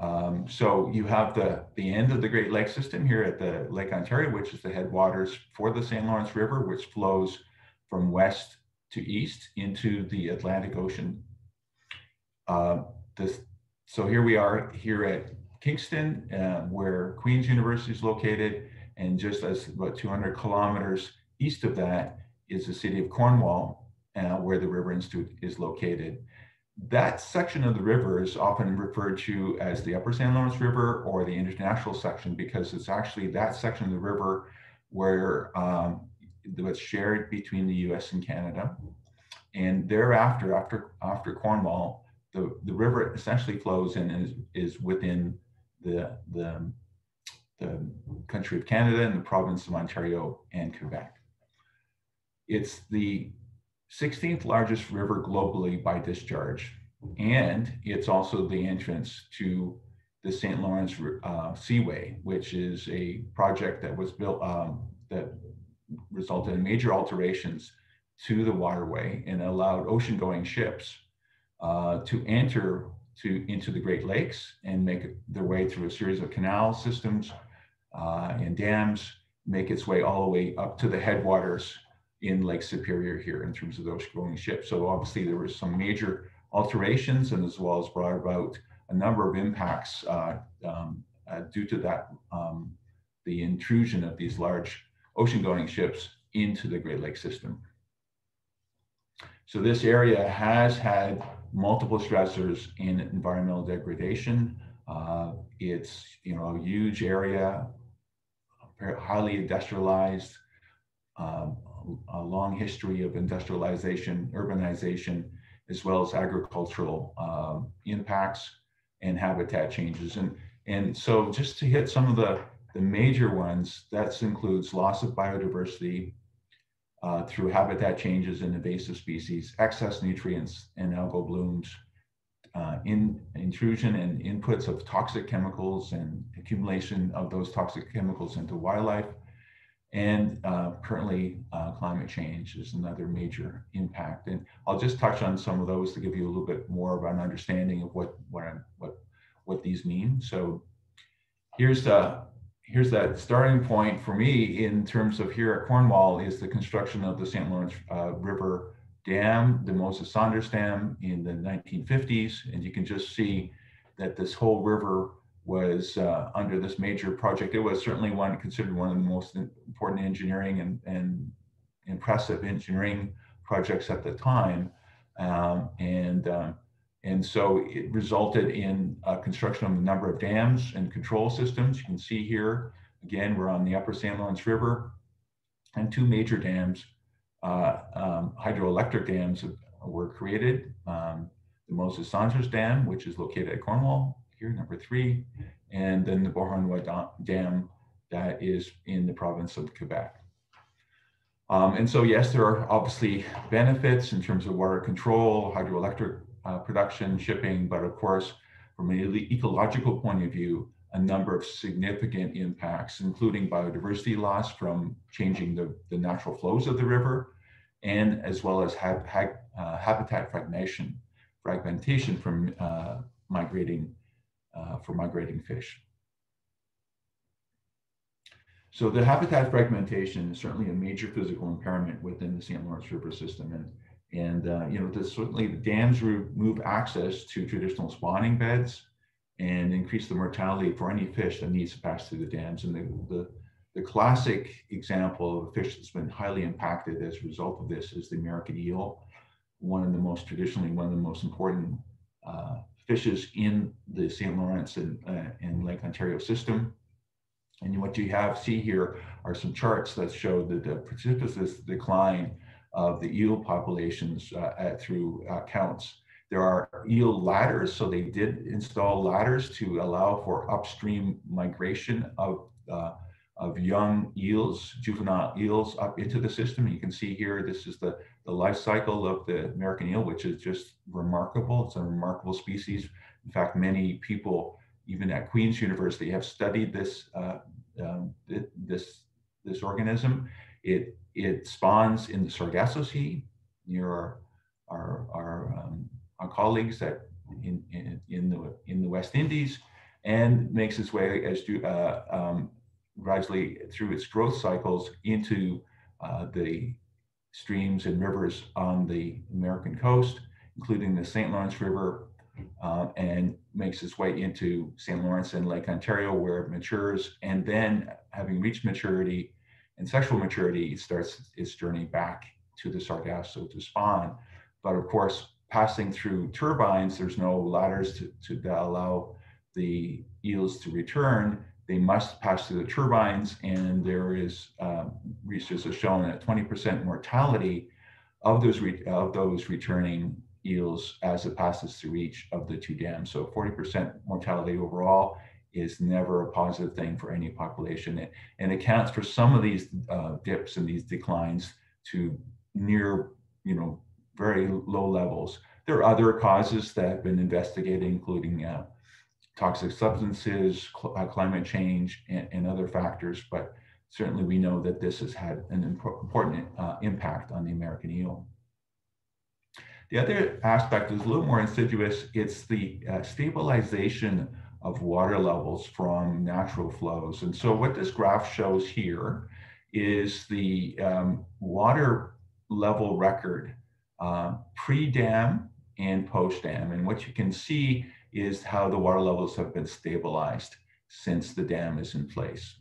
Um, so you have the, the end of the Great Lake system here at the Lake Ontario, which is the headwaters for the St. Lawrence River, which flows from west to east into the Atlantic Ocean. Uh, this, so here we are here at Kingston, uh, where Queen's University is located, and just as about 200 kilometers east of that is the city of Cornwall, uh, where the River Institute is located. That section of the river is often referred to as the Upper St. Lawrence River or the international section because it's actually that section of the river where um, was shared between the US and Canada. And thereafter, after, after Cornwall, the, the river essentially flows and is, is within the, the the country of Canada and the province of Ontario and Quebec. It's the 16th largest river globally by discharge, and it's also the entrance to the St. Lawrence uh, Seaway, which is a project that was built um, that resulted in major alterations to the waterway and allowed ocean-going ships uh, to enter to into the Great Lakes and make their way through a series of canal systems uh, and dams make its way all the way up to the headwaters in Lake Superior here in terms of those growing ships. So obviously there were some major alterations and as well as brought about a number of impacts uh, um, uh, due to that, um, the intrusion of these large ocean going ships into the Great Lakes system. So this area has had multiple stressors in environmental degradation. Uh, it's you know a huge area highly industrialized, um, a long history of industrialization, urbanization, as well as agricultural um, impacts and habitat changes. And, and so just to hit some of the, the major ones, that includes loss of biodiversity, uh, through habitat changes in invasive species, excess nutrients and algal blooms, uh, in intrusion and inputs of toxic chemicals and accumulation of those toxic chemicals into wildlife. And uh, currently, uh, climate change is another major impact. And I'll just touch on some of those to give you a little bit more of an understanding of what what what what these mean. So here's the here's that starting point for me in terms of here at Cornwall is the construction of the St. Lawrence uh, River Dam, the Moses Saunders Dam in the 1950s. And you can just see that this whole river was uh, under this major project. It was certainly one considered one of the most important engineering and, and impressive engineering projects at the time. Um, and um, and so it resulted in uh, construction of a number of dams and control systems. You can see here, again, we're on the upper St. Lawrence River and two major dams, uh, um, hydroelectric dams were created. Um, the Moses Saunders Dam, which is located at Cornwall, here, number three, and then the Beauharnois Dam that is in the province of Quebec. Um, and so, yes, there are obviously benefits in terms of water control, hydroelectric uh, production, shipping, but of course, from an ecological point of view, a number of significant impacts, including biodiversity loss from changing the, the natural flows of the river, and as well as ha ha uh, habitat fragmentation, fragmentation from uh, migrating, uh, for migrating fish. So the habitat fragmentation is certainly a major physical impairment within the St. Lawrence River system. And and, uh, you know, this, certainly the dams remove access to traditional spawning beds and increase the mortality for any fish that needs to pass through the dams. And the, the, the classic example of a fish that's been highly impacted as a result of this is the American eel, one of the most traditionally, one of the most important uh, fishes in the St. Lawrence and, uh, and Lake Ontario system. And what you have see here are some charts that show that the precipitous decline of the eel populations uh, at, through uh, counts. There are eel ladders, so they did install ladders to allow for upstream migration of, uh, of young eels, juvenile eels up into the system. You can see here, this is the, the life cycle of the American eel, which is just remarkable. It's a remarkable species. In fact, many people, even at Queen's University, have studied this, uh, um, this, this organism. It it spawns in the Sargasso Sea near our, our, our, um, our colleagues at, in, in, in, the, in the West Indies and makes its way as uh, um, gradually through its growth cycles into uh, the streams and rivers on the American coast, including the St. Lawrence River, uh, and makes its way into St. Lawrence and Lake Ontario, where it matures. And then, having reached maturity, and sexual maturity starts its journey back to the sargasso to spawn. But of course, passing through turbines, there's no ladders to, to allow the eels to return. They must pass through the turbines, and there is um, research has shown that 20% mortality of those of those returning eels as it passes through each of the two dams. So 40% mortality overall, is never a positive thing for any population and, and accounts for some of these uh, dips and these declines to near, you know, very low levels. There are other causes that have been investigated, including uh, toxic substances, cl uh, climate change, and, and, other factors, but certainly we know that this has had an important uh, impact on the American eel. The other aspect is a little more insidious. It's the uh, stabilization of water levels from natural flows. And so what this graph shows here is the um, water level record uh, pre-dam and post-dam. And what you can see is how the water levels have been stabilized since the dam is in place.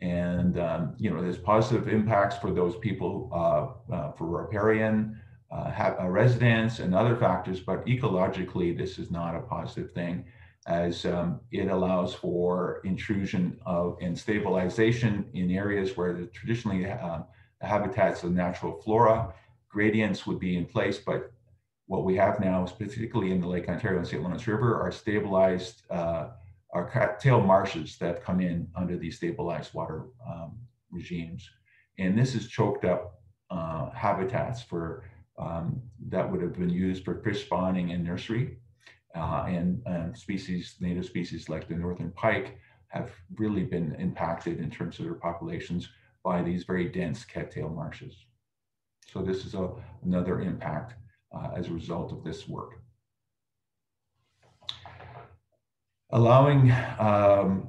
And, um, you know, there's positive impacts for those people, uh, uh, for riparian uh, uh, residents and other factors, but ecologically, this is not a positive thing as um, it allows for intrusion of and stabilization in areas where the traditionally uh, habitats of natural flora gradients would be in place, but what we have now, particularly in the Lake Ontario and St. Lawrence River, are stabilized, uh, are tail marshes that come in under these stabilized water um, regimes. And this has choked up uh, habitats for um, that would have been used for fish spawning and nursery. Uh, and, and species, native species like the northern pike have really been impacted in terms of their populations by these very dense cattail marshes. So this is a, another impact uh, as a result of this work. Allowing um,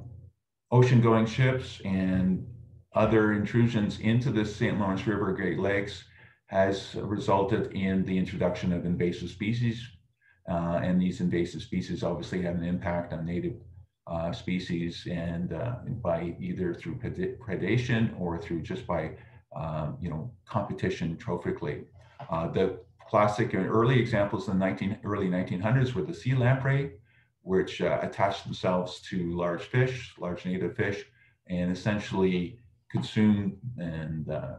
ocean-going ships and other intrusions into the St. Lawrence River Great Lakes has resulted in the introduction of invasive species. Uh, and these invasive species obviously have an impact on native uh, species and uh, by either through predation or through just by um, you know competition trophically. Uh, the classic and early examples in the 19, early 1900s were the sea lamprey, which uh, attached themselves to large fish, large native fish, and essentially consume and uh,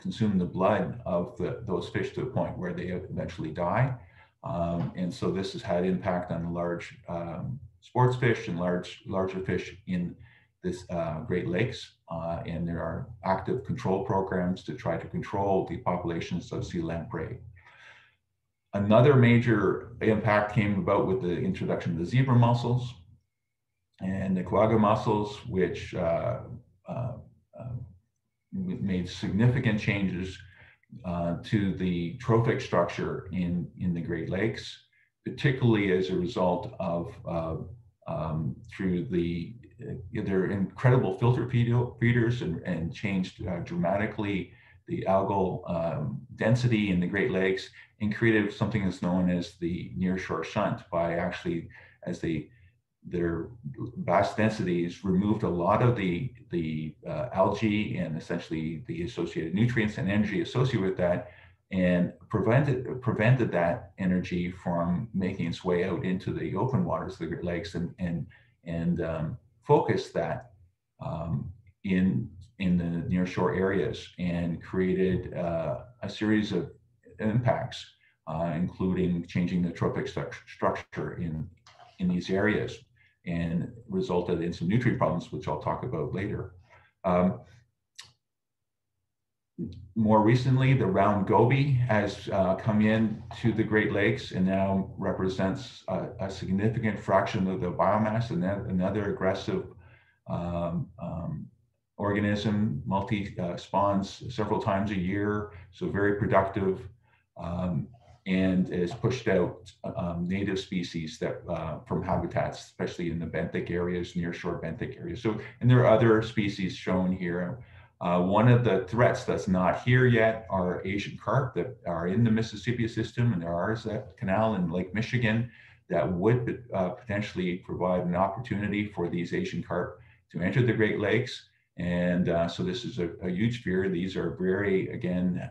consume the blood of the, those fish to the point where they eventually die. Um, and so this has had impact on large um, sports fish and large larger fish in this uh, Great Lakes. Uh, and there are active control programs to try to control the populations of sea lamprey. Another major impact came about with the introduction of the zebra mussels and the quagga mussels, which uh, uh um, made significant changes uh, to the trophic structure in, in the Great Lakes, particularly as a result of uh, um, through the uh, their incredible filter feeders and, and changed uh, dramatically the algal um, density in the Great Lakes and created something that's known as the nearshore shunt by actually as they their vast densities removed a lot of the, the uh, algae and essentially the associated nutrients and energy associated with that and prevented, prevented that energy from making its way out into the open waters of the Great Lakes and, and, and um, focused that um, in, in the nearshore areas and created uh, a series of impacts, uh, including changing the trophic structure in, in these areas and resulted in some nutrient problems, which I'll talk about later. Um, more recently, the round goby has uh, come in to the Great Lakes and now represents a, a significant fraction of the biomass and another aggressive um, um, organism, multi uh, spawns several times a year, so very productive. Um, and has pushed out um, native species that uh, from habitats, especially in the benthic areas, near shore benthic areas. So, and there are other species shown here. Uh, one of the threats that's not here yet are Asian carp that are in the Mississippi system, and there are a canal in Lake Michigan that would uh, potentially provide an opportunity for these Asian carp to enter the Great Lakes. And uh, so this is a, a, huge fear. These are very, again,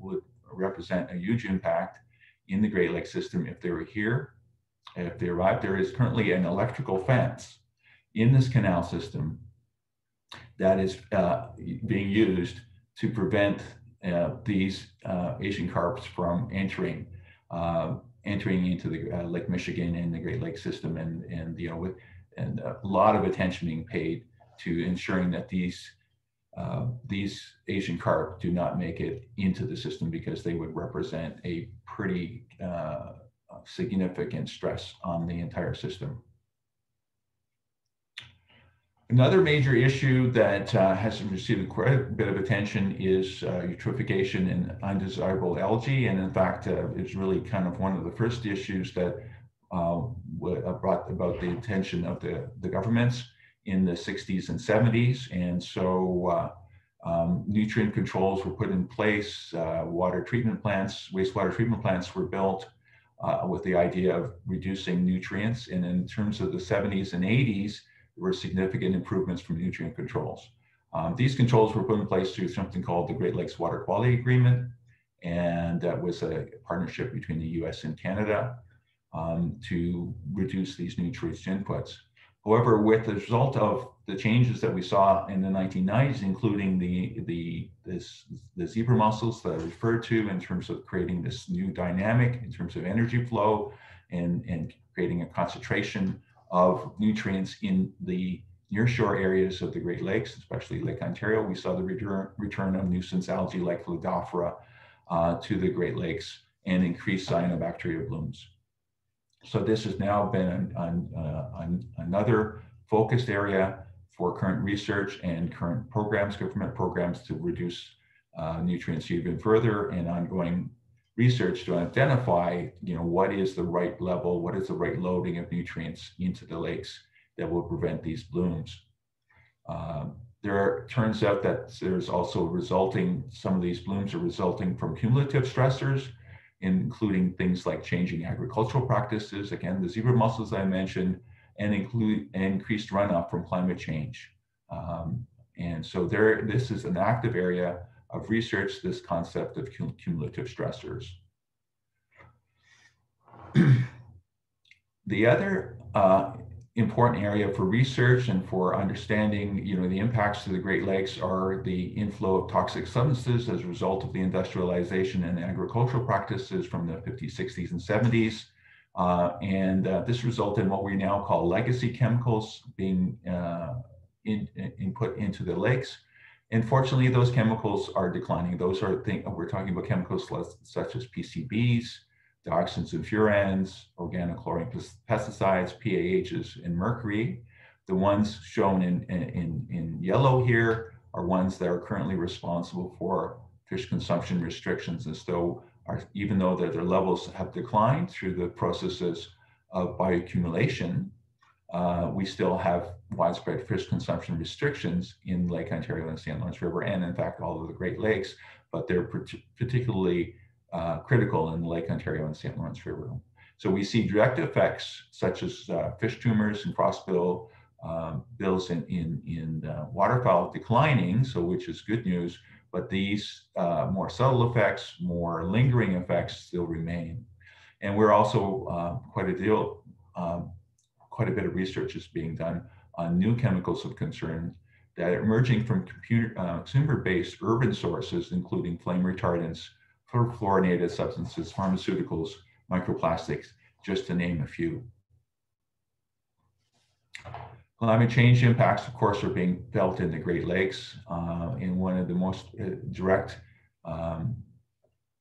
would represent a huge impact in the Great Lakes system if they were here. If they arrived, there is currently an electrical fence in this canal system that is uh, being used to prevent uh, these uh, Asian carps from entering uh, entering into the uh, Lake Michigan and the Great Lakes system, and and you know with and a lot of attention being paid to ensuring that these uh, these Asian carp do not make it into the system because they would represent a pretty significant stress on the entire system. Another major issue that uh, has received quite a bit of attention is uh, eutrophication in undesirable algae. And in fact, uh, it's really kind of one of the first issues that uh, brought about the attention of the, the governments in the 60s and 70s. And so uh, um, nutrient controls were put in place, uh, water treatment plants, wastewater treatment plants were built uh, with the idea of reducing nutrients. And in terms of the 70s and 80s, there were significant improvements from nutrient controls. Um, these controls were put in place through something called the Great Lakes Water Quality Agreement, and that was a partnership between the US and Canada um, to reduce these nutrient inputs. However, with the result of the changes that we saw in the 1990s, including the the this the zebra mussels that I referred to in terms of creating this new dynamic in terms of energy flow and, and creating a concentration of nutrients in the nearshore areas of the Great Lakes, especially Lake Ontario. We saw the return, return of nuisance algae like Cladophora uh, to the Great Lakes and increased cyanobacteria blooms. So this has now been an, an, uh, an, another focused area for current research and current programs, government programs to reduce uh, nutrients even further and ongoing research to identify, you know, what is the right level, what is the right loading of nutrients into the lakes that will prevent these blooms. Um, there are, turns out that there's also resulting, some of these blooms are resulting from cumulative stressors, including things like changing agricultural practices, again, the zebra mussels I mentioned, and include increased runoff from climate change. Um, and so there, this is an active area of research, this concept of cumulative stressors. the other uh, important area for research and for understanding you know, the impacts to the Great Lakes are the inflow of toxic substances as a result of the industrialization and agricultural practices from the 50s, 60s, and 70s. Uh, and uh, this resulted in what we now call legacy chemicals being uh, in, in, put into the lakes. Unfortunately, those chemicals are declining. Those are things we're talking about chemicals such as PCBs, dioxins and furans, organochlorine pesticides, PAHs, and mercury. The ones shown in, in, in yellow here are ones that are currently responsible for fish consumption restrictions. And so are, even though their levels have declined through the processes of bioaccumulation, uh, we still have widespread fish consumption restrictions in Lake Ontario and St. Lawrence River, and in fact, all of the Great Lakes, but they're particularly uh, critical in Lake Ontario and St. Lawrence River. So we see direct effects such as uh, fish tumors and crossbill um, bills in, in, in uh, waterfowl declining, so which is good news, but these uh, more subtle effects, more lingering effects still remain. And we're also quite a deal, um, quite a bit of research is being done on new chemicals of concern that are emerging from computer, uh, consumer-based urban sources, including flame retardants, fluorinated substances, pharmaceuticals, microplastics, just to name a few. Climate change impacts, of course, are being felt in the Great Lakes. Uh, and one of the most uh, direct um,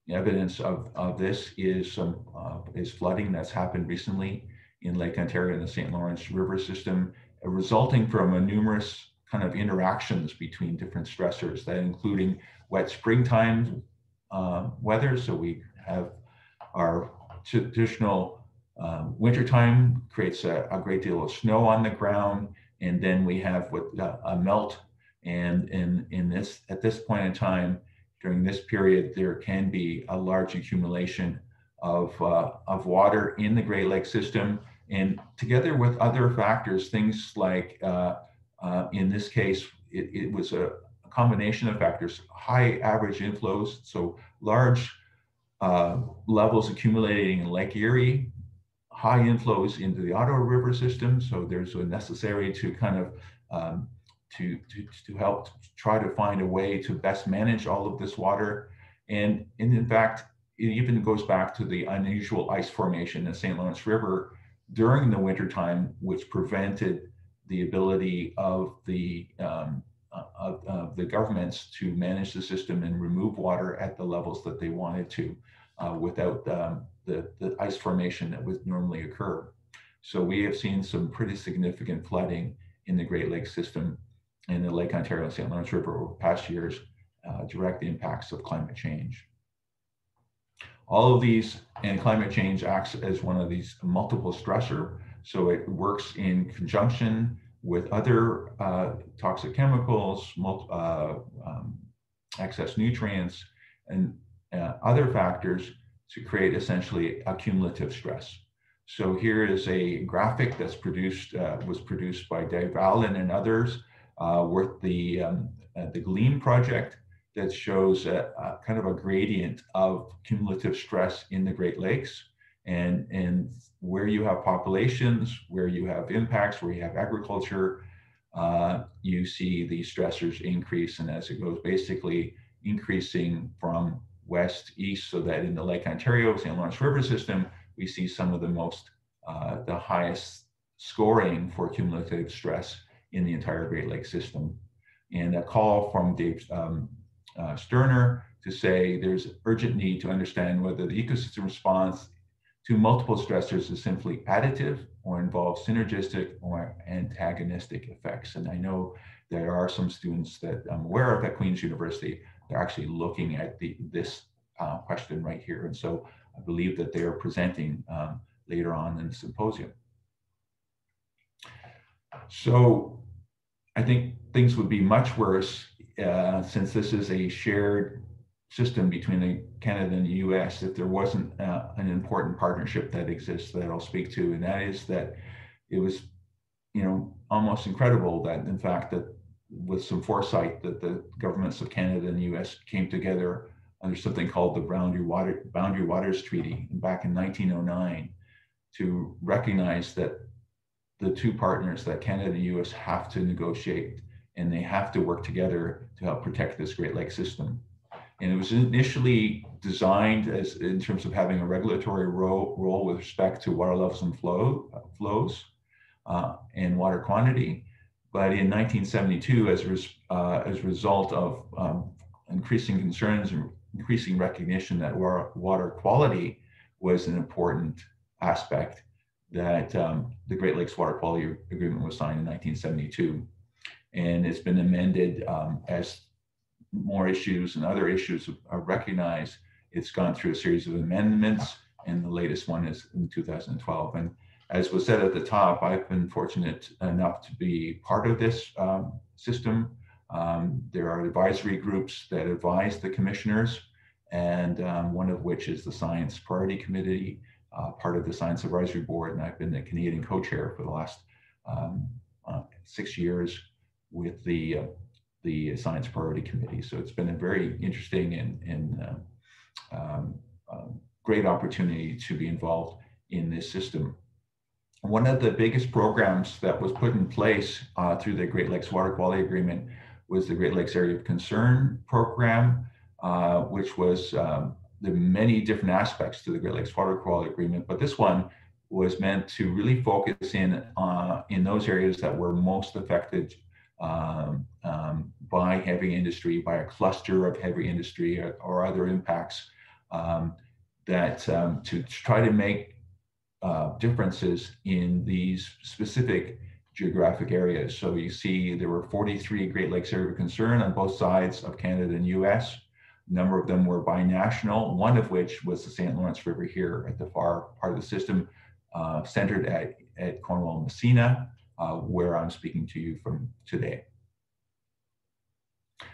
evidence of, of this is some uh, is flooding that's happened recently in Lake Ontario and the St. Lawrence River system, uh, resulting from a numerous kind of interactions between different stressors, that including wet springtime uh, weather. So we have our traditional um, wintertime creates a, a, great deal of snow on the ground. And then we have what uh, a melt. And in, in this, at this point in time, during this period, there can be a large accumulation of, uh, of water in the Great Lake system. And together with other factors, things like, uh, uh in this case, it, it was a, combination of factors, high average inflows, so large uh, levels accumulating in Lake Erie, high inflows into the Ottawa River system. So there's a necessary to kind of um, to, to, to help try to find a way to best manage all of this water. And, and in fact, it even goes back to the unusual ice formation in St. Lawrence River during the wintertime, which prevented the ability of the um, of, of, the governments to manage the system and remove water at the levels that they wanted to uh, without um, the, the ice formation that would normally occur. So we have seen some pretty significant flooding in the Great Lakes system in the Lake Ontario and St. Lawrence River over past years, uh, direct impacts of climate change. All of these and climate change acts as one of these multiple stressor. So it works in conjunction with other uh, toxic chemicals, uh, um, excess nutrients, and uh, other factors to create essentially a cumulative stress. So here is a graphic that's produced, uh, was produced by Dave Allan and others uh, with the, um, uh, the GLEAM project that shows a, a kind of a gradient of cumulative stress in the Great Lakes and and where you have populations, where you have impacts, where you have agriculture, uh, you see these stressors increase, and as it goes, basically increasing from west east, so that in the Lake Ontario, St. Lawrence River system, we see some of the most uh, the highest scoring for cumulative stress in the entire Great Lakes system. And a call from Dave um, uh, Sterner to say there's urgent need to understand whether the ecosystem response to multiple stressors is simply additive or involves synergistic or antagonistic effects. And I know there are some students that I'm aware of at Queen's University, they're actually looking at the, this uh, question right here. And so I believe that they are presenting um, later on in the symposium. So I think things would be much worse uh, since this is a shared system between the Canada and the US if there wasn't uh, an important partnership that exists that I'll speak to. And that is that it was, you know, almost incredible that in fact that with some foresight that the governments of Canada and the US came together under something called the Boundary, Water, Boundary Waters Treaty back in 1909 to recognize that the two partners that Canada and the US have to negotiate and they have to work together to help protect this Great Lakes system. And it was initially designed as in terms of having a regulatory role, role with respect to water levels and flow, uh, flows uh, and water quantity. But in 1972, as, res, uh, as a result of um, increasing concerns and increasing recognition that water, water quality was an important aspect, that um, the Great Lakes Water Quality Agreement was signed in 1972. And it's been amended um, as more issues and other issues are recognized. It's gone through a series of amendments, and the latest one is in 2012. And as was said at the top, I've been fortunate enough to be part of this um, system. Um, there are advisory groups that advise the commissioners, and um, one of which is the Science Priority Committee, uh, part of the Science Advisory Board, and I've been the Canadian co-chair for the last um, uh, six years with the uh, the Science Priority Committee. So it's been a very interesting and, and uh, um, um, great opportunity to be involved in this system. One of the biggest programs that was put in place uh, through the Great Lakes Water Quality Agreement was the Great Lakes Area of Concern program, uh, which was um, the many different aspects to the Great Lakes Water Quality Agreement. But this one was meant to really focus in uh, in those areas that were most affected um, um, by heavy industry, by a cluster of heavy industry or, or other impacts um, that um, to try to make uh, differences in these specific geographic areas. So you see there were 43 Great Lakes area of concern on both sides of Canada and US. A number of them were binational, one of which was the St. Lawrence River here at the far part of the system, uh, centered at, at Cornwall Massena uh, where I'm speaking to you from today.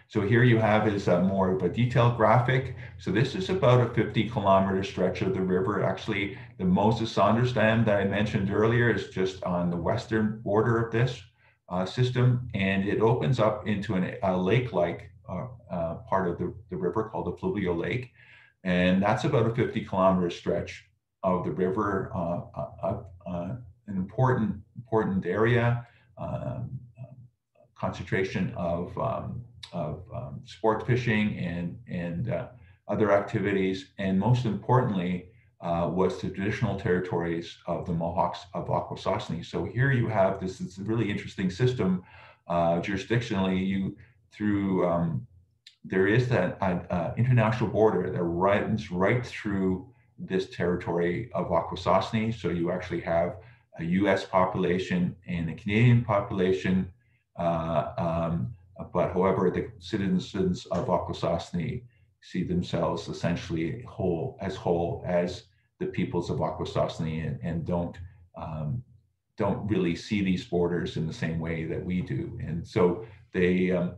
So here you have is a more of a detailed graphic. So this is about a 50 kilometer stretch of the river. Actually, the Moses Saunders Dam that I mentioned earlier is just on the western border of this uh, system, and it opens up into an, a lake-like uh, uh, part of the, the river called the Fluvial Lake. And that's about a 50 kilometer stretch of the river uh, uh, uh, an important important area, um, concentration of, um, of um, sport fishing and, and uh, other activities. And most importantly, uh, was the traditional territories of the Mohawks of Akwesasne. So here you have this, this really interesting system uh, jurisdictionally. You through um, there is that uh, uh, international border that runs right through this territory of Akwesasne. So you actually have a US population and a Canadian population. Uh, um, but however, the citizens of Akwesasne see themselves essentially whole as whole as the peoples of Akwesasne and, and don't um, don't really see these borders in the same way that we do. And so they um,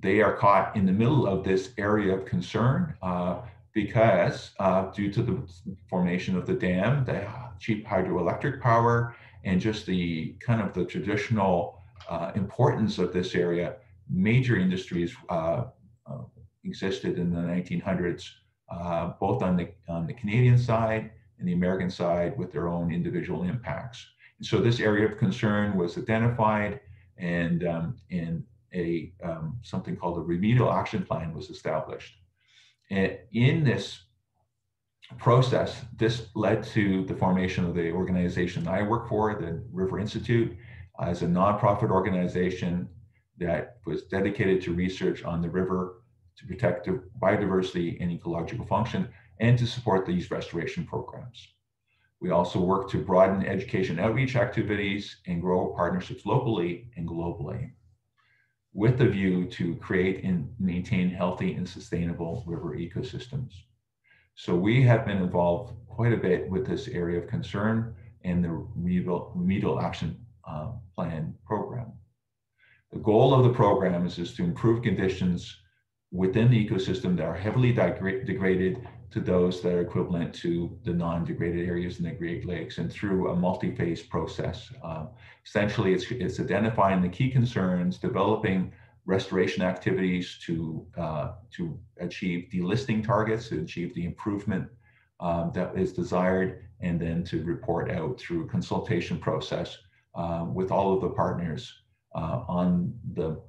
they are caught in the middle of this area of concern uh, because uh, due to the formation of the dam, the cheap hydroelectric power, and just the kind of the traditional uh, importance of this area, major industries uh, uh existed in the 1900s, uh, both on the, on the Canadian side and the American side with their own individual impacts. And so this area of concern was identified and, um, a, um, something called a remedial action plan was established. And in this process, this led to the formation of the organization I work for, the River Institute, as a nonprofit organization that was dedicated to research on the river to protect the biodiversity and ecological function, and to support these restoration programs. We also work to broaden education outreach activities and grow partnerships locally and globally with the view to create and maintain healthy and sustainable river ecosystems. So we have been involved quite a bit with this area of concern and the remedial, action uh, plan program. The goal of the program is, is to improve conditions within the ecosystem that are heavily degraded to those that are equivalent to the non-degraded areas in the Great Lakes and through a multi-phase process. Um, essentially, it's, it's identifying the key concerns, developing restoration activities to, uh, to achieve delisting targets, to achieve the improvement um, that is desired, and then to report out through a consultation process uh, with all of the partners uh, on the,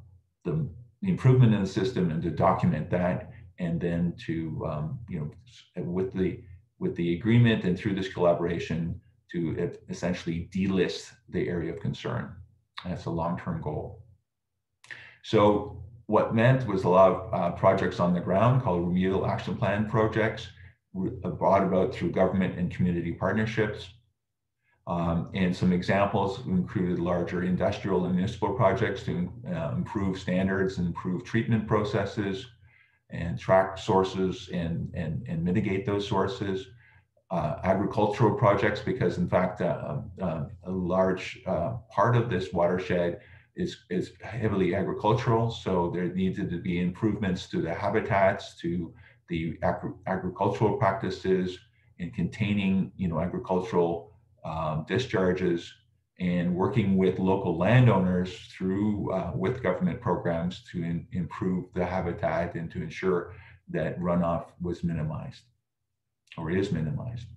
the, improvement in the system and to document that and then to um, you know with the with the agreement and through this collaboration to essentially delist the area of concern. That's a long-term goal. So what meant was a lot of uh, projects on the ground called remedial action plan projects uh, brought about through government and community partnerships. Um, and some examples included larger industrial and municipal projects to uh, improve standards and improve treatment processes, and track sources and, and, and mitigate those sources. Uh, agricultural projects, because in fact, uh, uh, a large uh, part of this watershed is, is heavily agricultural. So there needed to be improvements to the habitats, to the agri agricultural practices in containing, you know, agricultural um, discharges and working with local landowners through uh, with government programs to in, improve the habitat and to ensure that runoff was minimized or is minimized.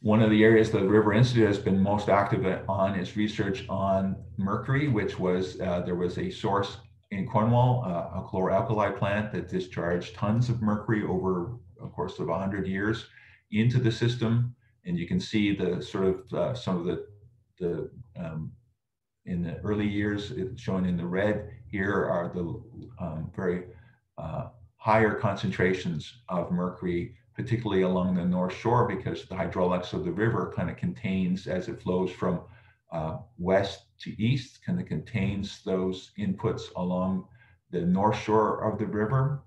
One of the areas the River Institute has been most active on is research on mercury, which was, uh, there was a source in Cornwall, uh, a chloralkali plant that discharged tons of mercury over a course of 100 years into the system. And you can see the sort of uh, some of the the um, in the early years shown in the red here are the um, very uh, higher concentrations of mercury particularly along the north shore because the hydraulics of the river kind of contains as it flows from uh, west to east kind of contains those inputs along the north shore of the river.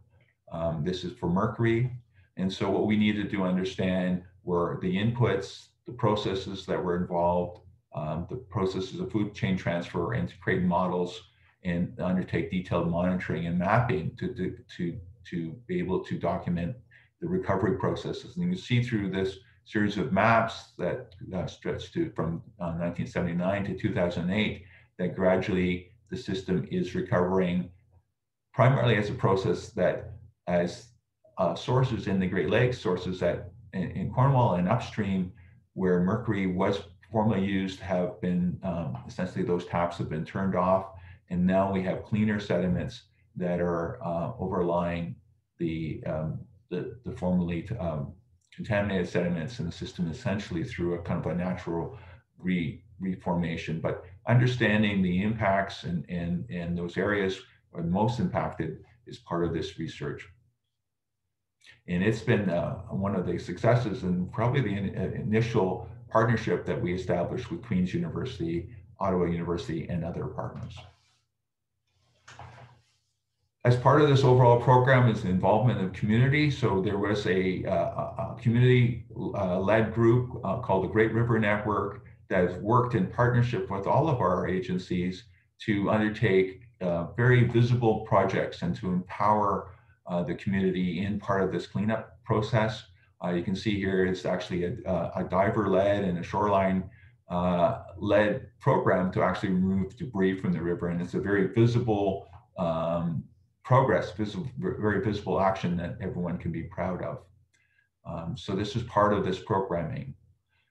Um, this is for mercury. And so what we needed to understand were the inputs, the processes that were involved, um, the processes of food chain transfer, and to create models and undertake detailed monitoring and mapping to, to, to, to be able to document the recovery processes. And you can see through this series of maps that uh, stretch to from uh, 1979 to 2008 that gradually the system is recovering primarily as a process that as uh, sources in the Great Lakes, sources that in, in Cornwall and upstream where mercury was formerly used have been um, essentially those taps have been turned off and now we have cleaner sediments that are uh, overlying the, um, the, the formerly um, contaminated sediments in the system essentially through a kind of a natural re, reformation. But understanding the impacts and, and, and those areas are most impacted is part of this research. And it's been uh, one of the successes and probably the in, uh, initial partnership that we established with Queen's University, Ottawa University, and other partners. As part of this overall program is the involvement of community. So there was a, uh, a community-led uh, group uh, called the Great River Network that has worked in partnership with all of our agencies to undertake uh, very visible projects and to empower uh, the community in part of this cleanup process. You can see here it's actually a, a diver-led and a shoreline led program to actually remove debris from the river. And it's a very visible um, progress, visible, very visible action that everyone can be proud of. Um, so this is part of this programming.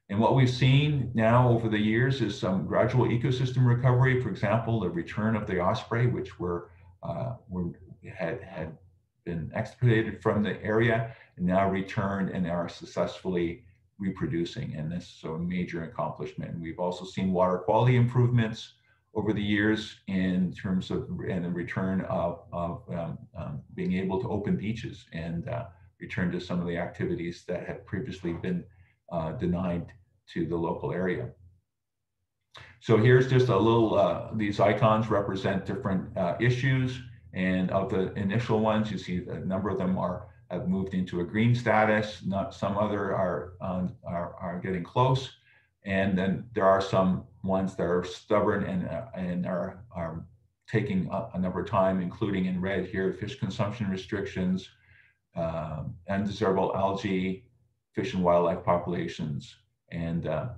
And what we've seen now over the years is some gradual ecosystem recovery. For example, the return of the osprey, which were, uh, were had, had been extirpated from the area and now returned and are successfully reproducing. And this is a major accomplishment. And we've also seen water quality improvements over the years in terms of and the return of, of um, um, being able to open beaches and uh, return to some of the activities that had previously been uh, denied to the local area. So here's just a little, uh, these icons represent different uh, issues. And of the initial ones, you see a number of them are have moved into a green status. Not some other are, um, are, are getting close. And then there are some ones that are stubborn and, uh, and are, are taking a, a, number of time, including in red here, fish consumption restrictions, um, undesirable algae, fish and wildlife populations. And, uh,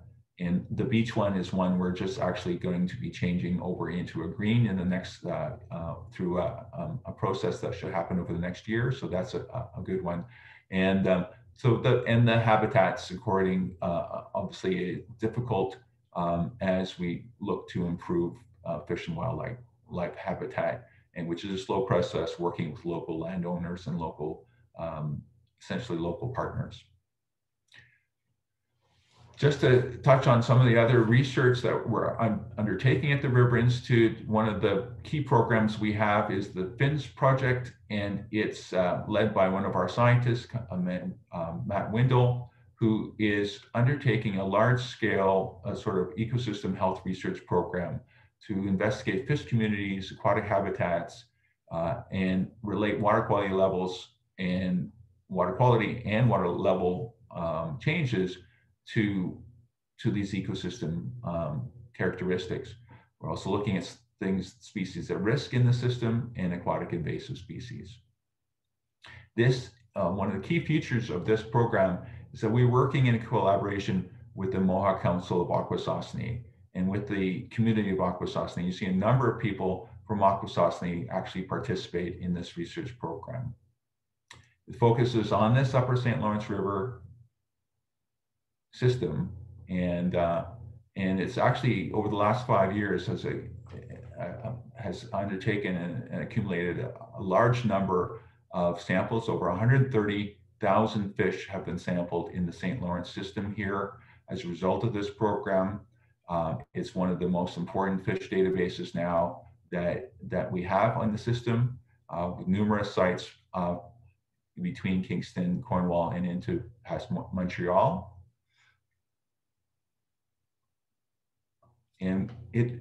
and the beach one is one we're just actually going to be changing over into a green in the next, uh, uh, through a, um, a, process that should happen over the next year. So that's a, a good one. And um, so the, and the habitats according, uh, obviously difficult um, as we look to improve uh, fish and wildlife life habitat, and which is a slow process working with local landowners and local, um, essentially local partners. Just to touch on some of the other research that we're undertaking at the River Institute, one of the key programs we have is the FINS project, and it's uh, led by one of our scientists, uh, um, Matt Windle, who is undertaking a large scale uh, sort of ecosystem health research program to investigate fish communities, aquatic habitats, uh, and relate water quality levels and water quality and water level um, changes to, to these ecosystem um, characteristics. We're also looking at things, species at risk in the system and aquatic invasive species. This, uh, one of the key features of this program is that we're working in collaboration with the Mohawk Council of Akwesasne and with the community of Akwesasne. You see a number of people from Akwesasne actually participate in this research program. It focuses on this upper St. Lawrence River system and uh, and it's actually over the last five years has a, has undertaken and, and accumulated a, a, large number of samples over 130,000 fish have been sampled in the St. Lawrence system here as a result of this program. Uh, it's one of the most important fish databases now that that we have on the system uh, with numerous sites uh, between Kingston, Cornwall, and into past Montreal. And it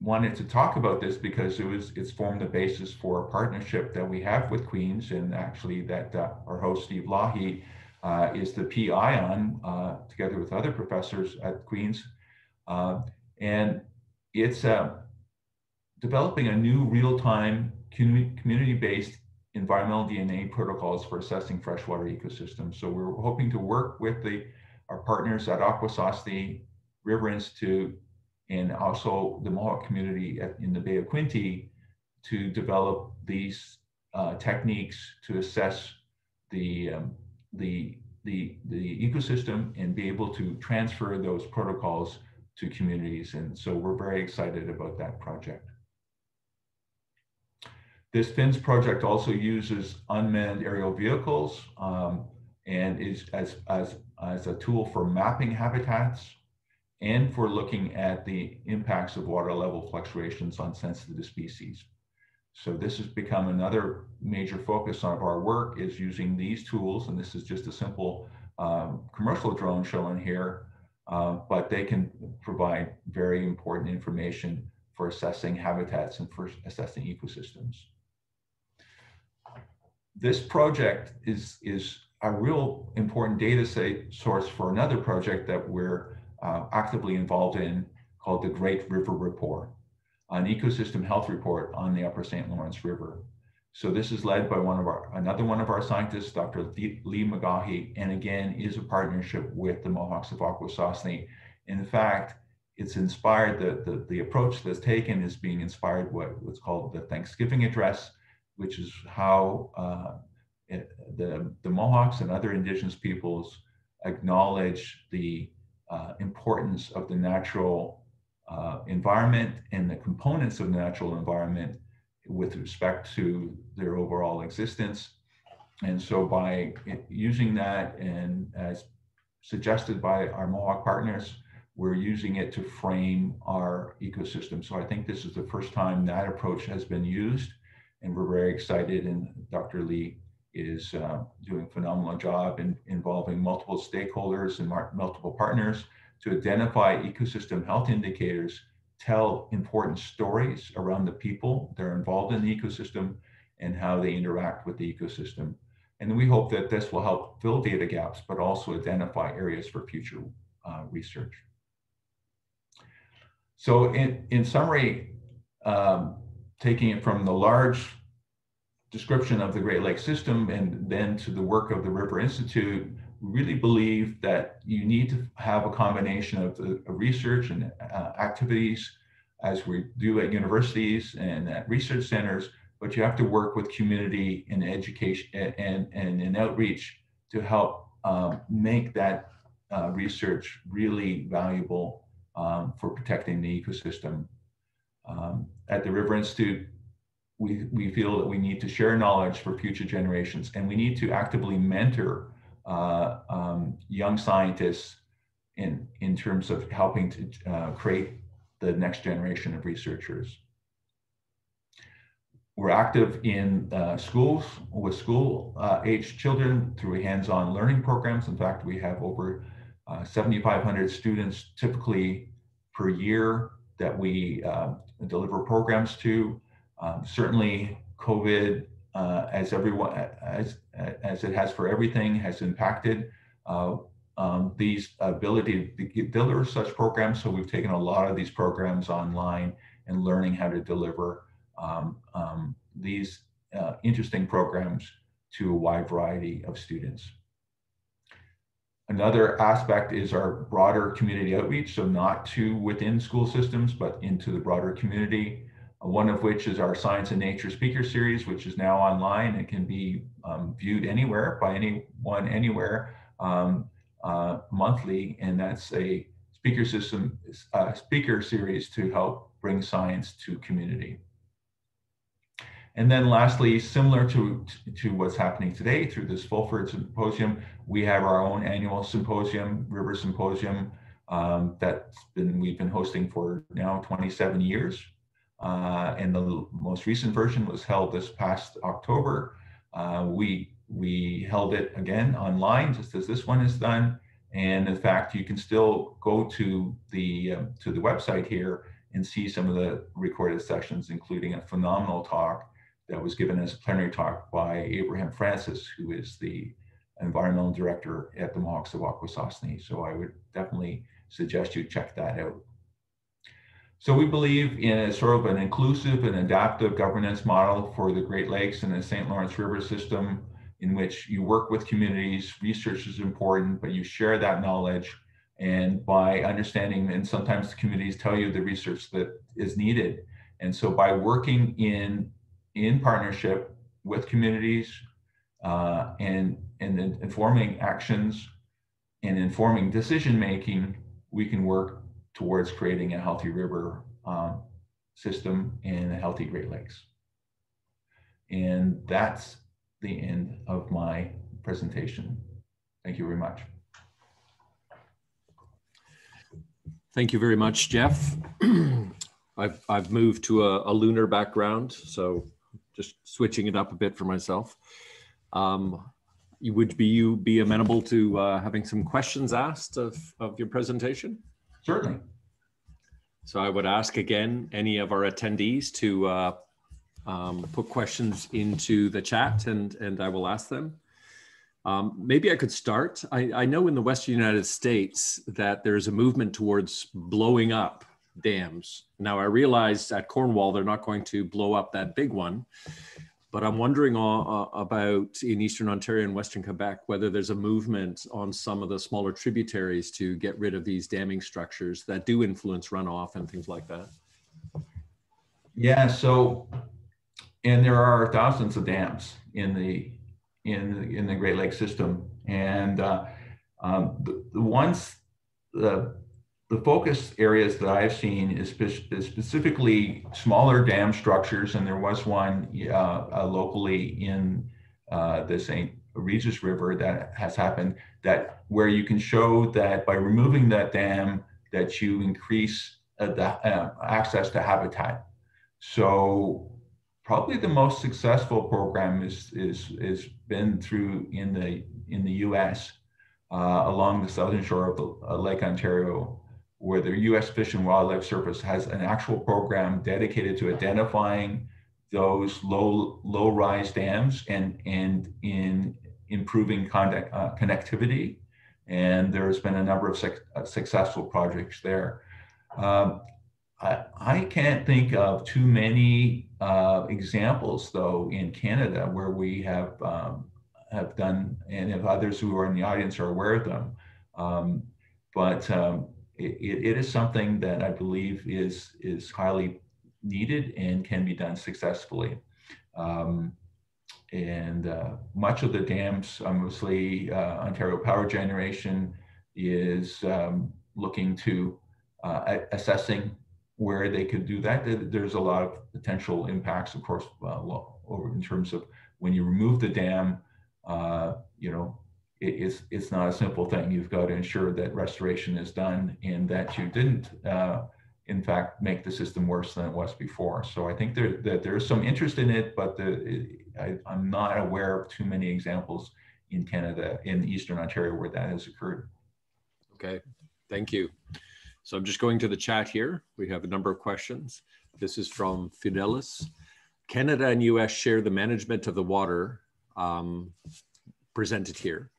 wanted to talk about this because it was it's formed the basis for a partnership that we have with Queens and actually that uh, our host Steve Lougheed uh, is the PI on uh, together with other professors at Queens. Uh, and it's uh, developing a new real-time community-based environmental DNA protocols for assessing freshwater ecosystems. So we're hoping to work with the our partners at Akwesasne River Institute and also the Mohawk community in the Bay of Quinte to develop these uh, techniques to assess the, um, the, the, the ecosystem and be able to transfer those protocols to communities. And so we're very excited about that project. This FINS project also uses unmanned aerial vehicles um, and is as, as, as a tool for mapping habitats and for looking at the impacts of water level fluctuations on sensitive species. So this has become another major focus of our work is using these tools, and this is just a simple um, commercial drone shown here, uh, but they can provide very important information for assessing habitats and for assessing ecosystems. This project is, is a real important data source for another project that we're uh, actively involved in called the Great River Report, an ecosystem health report on the Upper St. Lawrence River. So this is led by one of our another one of our scientists, Dr. Lee McGaughey, and again is a partnership with the Mohawks of Akwesasne. In fact, it's inspired the, the, the approach that's taken is being inspired what, what's called the Thanksgiving address, which is how uh, it, the, the Mohawks and other indigenous peoples acknowledge the uh, importance of the natural uh, environment and the components of the natural environment with respect to their overall existence. And so by using that and as suggested by our Mohawk partners, we're using it to frame our ecosystem. So I think this is the first time that approach has been used, and we're very excited. And Dr. Lee is uh, doing a phenomenal job in involving multiple stakeholders and multiple partners to identify ecosystem health indicators, tell important stories around the people that are involved in the ecosystem and how they interact with the ecosystem. And we hope that this will help fill data gaps, but also identify areas for future uh, research. So in, in summary, um, taking it from the large description of the Great Lakes system and then to the work of the River Institute, we really believe that you need to have a combination of of research and uh, activities as we do at universities and at research centers, but you have to work with community and education and, and, and outreach to help um, make that uh, research really valuable um, for protecting the ecosystem. Um, at the River Institute, we, we feel that we need to share knowledge for future generations and we need to actively mentor uh, um, young scientists in, in terms of helping to uh, create the next generation of researchers. We're active in uh, schools with school uh, age children through hands-on learning programs. In fact, we have over uh, 7,500 students typically per year that we uh, deliver programs to. Um, certainly, COVID, uh, as everyone as as it has for everything, has impacted uh, um, these ability to deliver such programs. So we've taken a lot of these programs online and learning how to deliver um, um, these uh, interesting programs to a wide variety of students. Another aspect is our broader community outreach, so not to within school systems, but into the broader community one of which is our Science and Nature speaker series, which is now online. It can be um, viewed anywhere by anyone, anywhere, um, uh, monthly, and that's a speaker system, uh, speaker series to help bring science to community. And then lastly, similar to, to what's happening today through this Fulford Symposium, we have our own annual symposium, River Symposium, um, that's been, we've been hosting for now 27 years. Uh, and the most recent version was held this past October. Uh, we, we held it again online, just as this one is done. And in fact, you can still go to the, um, to the website here and see some of the recorded sessions, including a phenomenal talk that was given as a plenary talk by Abraham Francis, who is the environmental director at the Mohawks of Akwesasne. So I would definitely suggest you check that out. So we believe in a sort of an inclusive and adaptive governance model for the Great Lakes and the St. Lawrence River system in which you work with communities, research is important, but you share that knowledge. And by understanding, and sometimes the communities tell you the research that is needed. And so by working in, in partnership with communities uh, and, and informing actions and informing decision making, we can work towards creating a healthy river um, system and a healthy Great Lakes. And that's the end of my presentation. Thank you very much. Thank you very much, Jeff. I've, I've moved to a, a, lunar background, so just switching it up a bit for myself. Um, would be you be amenable to uh, having some questions asked of, of your presentation? Certainly. So I would ask again any of our attendees to uh, um, put questions into the chat and, and I will ask them. Um, maybe I could start. I, I, know in the Western United States that there's a movement towards blowing up dams. Now I realize at Cornwall, they're not going to blow up that big one, but I'm wondering uh, about in Eastern Ontario and Western Quebec, whether there's a movement on some of the smaller tributaries to get rid of these damming structures that do influence runoff and things like that. Yeah, so, and there are thousands of dams in the, in, in the Great Lakes system. And uh, um, the, the ones, the the focus areas that I've seen is, spe- is, specifically smaller dam structures, and there was one uh, locally in uh, the St. Regis River that has happened. That where you can show that by removing that dam, that you increase uh, the uh, access to habitat. So probably the most successful program is is is been through in the in the U.S. Uh, along the southern shore of Lake Ontario, where the U.S. Fish and Wildlife Service has an actual program dedicated to identifying those low low rise dams and and in improving contact, uh, connectivity. And there's been a number of uh, successful projects there. Um, I, I, can't think of too many uh, examples, though, in Canada where we have um, have done, and if others who are in the audience are aware of them. Um, but um, it, it is something that I believe is is highly needed and can be done successfully. Um, and uh, much of the dams, mostly uh, Ontario Power Generation, is um, looking to uh, assessing where they could do that. There's a lot of potential impacts, of course, uh, over in terms of when you remove the dam, uh, you know, it's it's not a simple thing. You've got to ensure that restoration is done and that you didn't, uh, in fact, make the system worse than it was before. So I think there that there's some interest in it, but the, I, I'm not aware of too many examples in Canada, in Eastern Ontario, where that has occurred. Okay, thank you. So I'm just going to the chat here. We have a number of questions. This is from Fidelis. Canada and US share the management of the water um, presented here.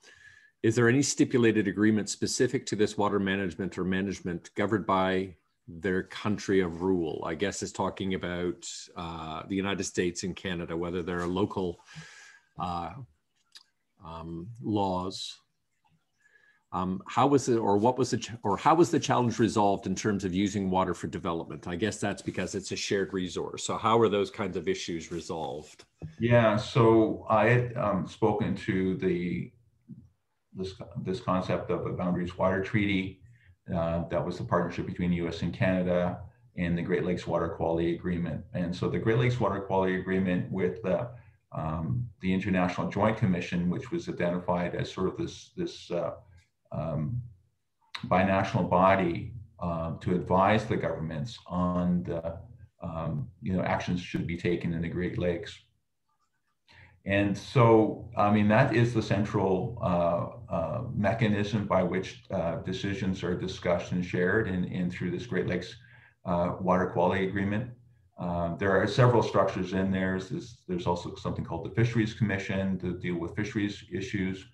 Is there any stipulated agreement specific to this water management or management governed by their country of rule? I guess is talking about uh, the United States and Canada, whether there are local uh, um, laws um, how was it, or what was the, or how was the challenge resolved in terms of using water for development? I guess that's because it's a shared resource. So how are those kinds of issues resolved? Yeah, so I had um, spoken to the this this concept of a boundaries water treaty. Uh, that was the partnership between the U.S. and Canada and the Great Lakes Water Quality Agreement. And so the Great Lakes Water Quality Agreement with the um, the International Joint Commission, which was identified as sort of this this uh, um, binational body uh, to advise the governments on the um, you know actions should be taken in the Great Lakes. And so, I mean, that is the central uh, uh, mechanism by which uh, decisions are discussed and shared in, in through this Great Lakes uh, Water Quality Agreement. Um, there are several structures in there. There's, there's, also something called the Fisheries Commission to deal with fisheries issues.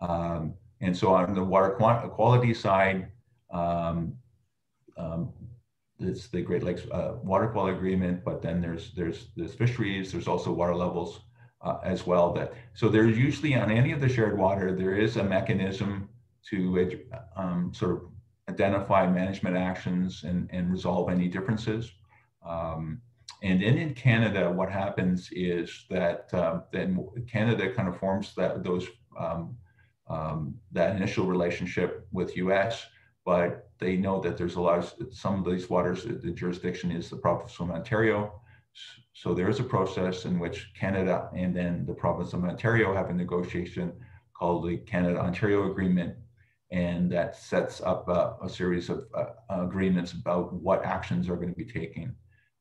Um, and so on the water quality side, um, um, it's the Great Lakes uh, Water Quality Agreement, but then there's there's there's fisheries, there's also water levels uh, as well. That so there's usually on any of the shared water there is a mechanism to um, sort of identify management actions and and resolve any differences. Um, and then in Canada, what happens is that uh, then Canada kind of forms that those um, um, that initial relationship with US, but they know that there's a lot of some of these waters, the jurisdiction is the province of Ontario. So there is a process in which Canada and then the province of Ontario have a negotiation called the Canada-Ontario Agreement, and that sets up a, a series of uh, agreements about what actions are going to be taken.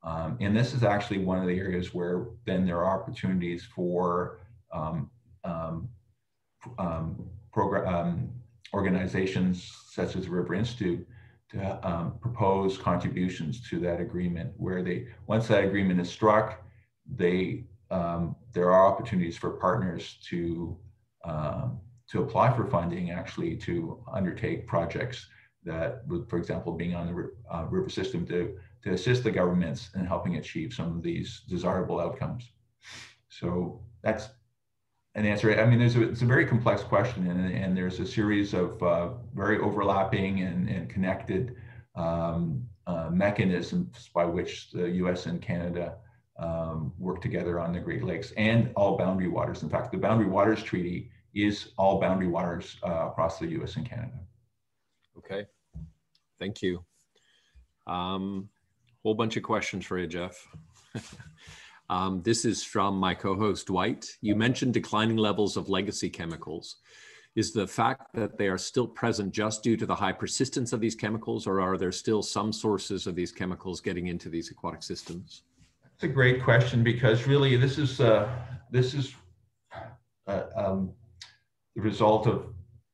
Um, and this is actually one of the areas where then there are opportunities for um, um, um program um, organizations such as the River Institute to um, propose contributions to that agreement where they once that agreement is struck they um, there are opportunities for partners to um, to apply for funding actually to undertake projects that would for example being on the uh, river system to to assist the governments in helping achieve some of these desirable outcomes. So that's an answer. I mean, there's a, it's a very complex question, and, and there's a series of uh, very overlapping and, and connected um, uh, mechanisms by which the U.S. and Canada um, work together on the Great Lakes and all boundary waters. In fact, the Boundary Waters Treaty is all boundary waters uh, across the U.S. and Canada. Okay, thank you. Um, whole bunch of questions for you, Jeff. Um, this is from my co-host Dwight. You mentioned declining levels of legacy chemicals. is the fact that they are still present just due to the high persistence of these chemicals, or are there still some sources of these chemicals getting into these aquatic systems? It's a great question because really this is uh, this is uh, um, the result of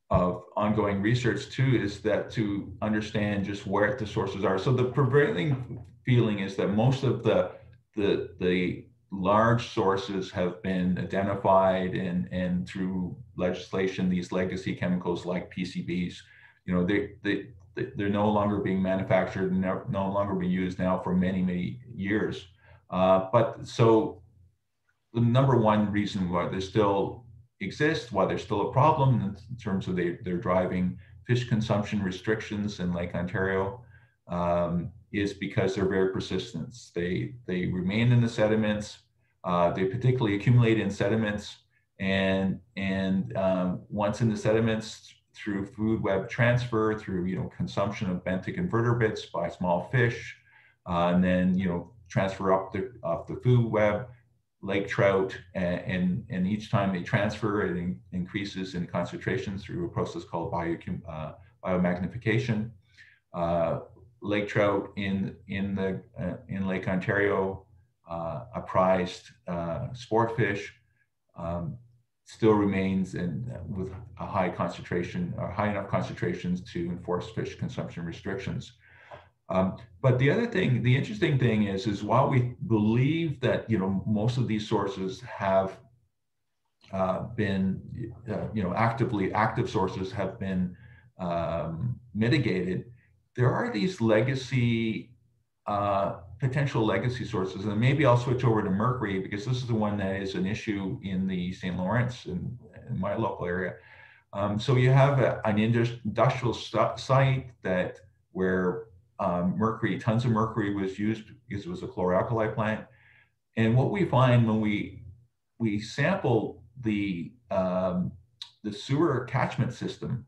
of ongoing research too is that to understand just where the sources are. So the prevailing feeling is that most of the the the large sources have been identified and, and through legislation, these legacy chemicals like PCBs, you know, they, they, they're no longer being manufactured and no longer being used now for many, many years. Uh, but so the number one reason why they still exist, why they're still a problem in terms of they, they're driving fish consumption restrictions in Lake Ontario, um, is because they're very persistent. They, they remain in the sediments. Uh, they particularly accumulate in sediments and, and um, once in the sediments through food web transfer, through, you know, consumption of benthic invertebrates by small fish, uh, and then, you know, transfer up the, up the food web, lake trout, and, and, and, each time they transfer, it in, increases in concentration through a process called bio, uh, biomagnification. Uh, lake trout in in the uh, in Lake Ontario, uh, a prized uh, sport fish, um, still remains in uh, with a high concentration or high enough concentrations to enforce fish consumption restrictions. Um, but the other thing, the interesting thing is, is while we believe that you know most of these sources have uh, been, uh, you know, actively active sources have been um, mitigated there are these legacy, uh, potential legacy sources. And maybe I'll switch over to mercury because this is the one that is an issue in the St. Lawrence in, in my local area. Um, so you have a, an industrial site that where um, mercury, tons of mercury was used because it was a chloralkali plant. And what we find when we we sample the um, the sewer catchment system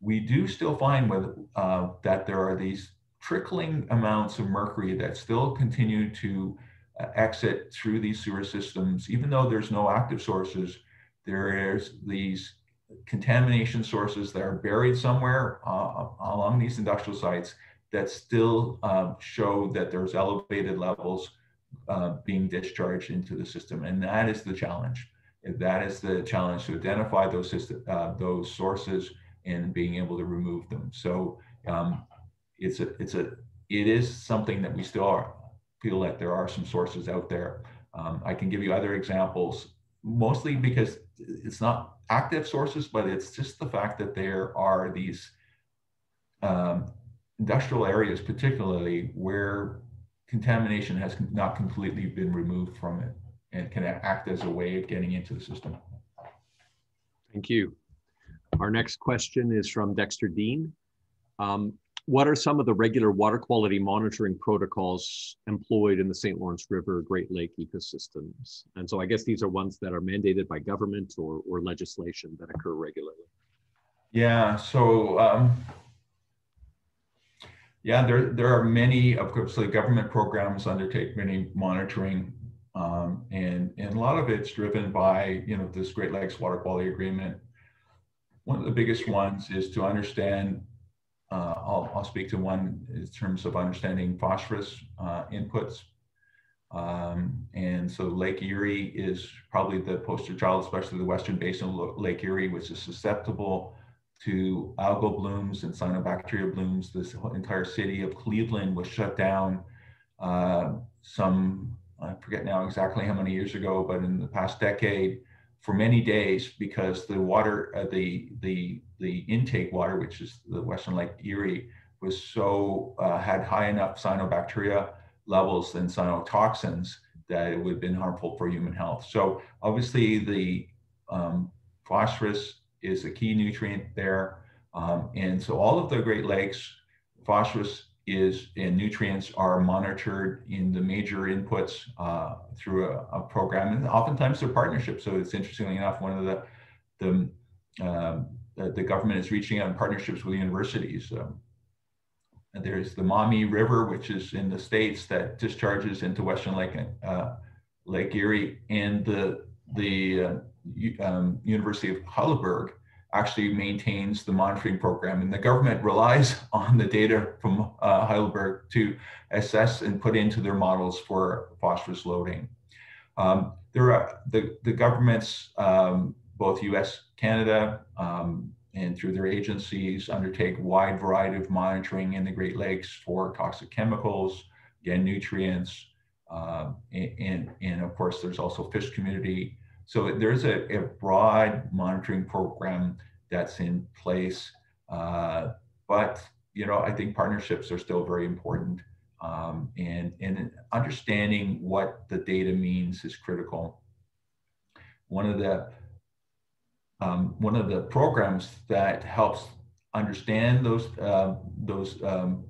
we do still find with, uh, that there are these trickling amounts of mercury that still continue to uh, exit through these sewer systems, even though there's no active sources. There is these contamination sources that are buried somewhere uh, along these industrial sites that still uh, show that there's elevated levels uh, being discharged into the system, and that is the challenge. That is the challenge to identify those system, uh, those sources and being able to remove them. So um, it's a it's a it is something that we still are, feel that there are some sources out there. Um, I can give you other examples, mostly because it's not active sources, but it's just the fact that there are these um, industrial areas, particularly where contamination has not completely been removed from it and can act as a way of getting into the system. Thank you. Our next question is from Dexter Dean. Um, what are some of the regular water quality monitoring protocols employed in the St. Lawrence River Great Lake ecosystems? And so I guess these are ones that are mandated by government or, or legislation that occur regularly. Yeah, so um, yeah, there, there are many, of course, the government programs undertake many monitoring um, and, and a lot of it's driven by, you know, this Great Lakes Water Quality Agreement one of the biggest ones is to understand, uh, I'll, I'll speak to one in terms of understanding phosphorus uh, inputs. Um, and so Lake Erie is probably the poster child, especially the Western Basin of Lake Erie, which is susceptible to algal blooms and cyanobacteria blooms. This entire city of Cleveland was shut down uh, some, I forget now exactly how many years ago, but in the past decade, for many days because the water, uh, the the the intake water, which is the Western Lake Erie, was so uh, had high enough cyanobacteria levels and cyanotoxins that it would have been harmful for human health. So obviously the um, phosphorus is a key nutrient there. Um, and so all of the Great Lakes, phosphorus is and nutrients are monitored in the major inputs uh, through a, a, program, and oftentimes they're partnerships. So it's interestingly enough, one of the the, um, the, government is reaching out in partnerships with universities. Um, there's the Maumee River, which is in the states that discharges into Western Lake uh, Lake Erie, and the the uh, um, University of Heidelberg actually maintains the monitoring program. And the government relies on the data from uh, Heidelberg to assess and put into their models for phosphorus loading. Um, there are the, the governments, um, both US, Canada, um, and through their agencies undertake wide variety of monitoring in the Great Lakes for toxic chemicals, again, nutrients, uh, and, and of course, there's also fish community. So there's a, a broad monitoring program that's in place. Uh, but, you know, I think partnerships are still very important. Um, and, and understanding what the data means is critical. One of the um, one of the programs that helps understand those uh, those um,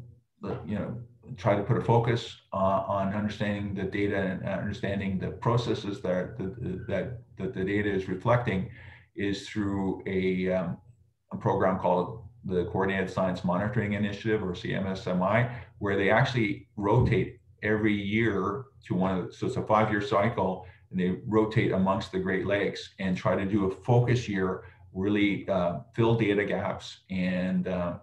you know try to put a focus uh, on understanding the data and understanding the processes that that that the data is reflecting is through a, um, a program called the Coordinated Science Monitoring Initiative or CMSMI, where they actually rotate every year to one of the, so it's a five-year cycle and they rotate amongst the Great Lakes and try to do a focus year, really uh, fill data gaps and uh,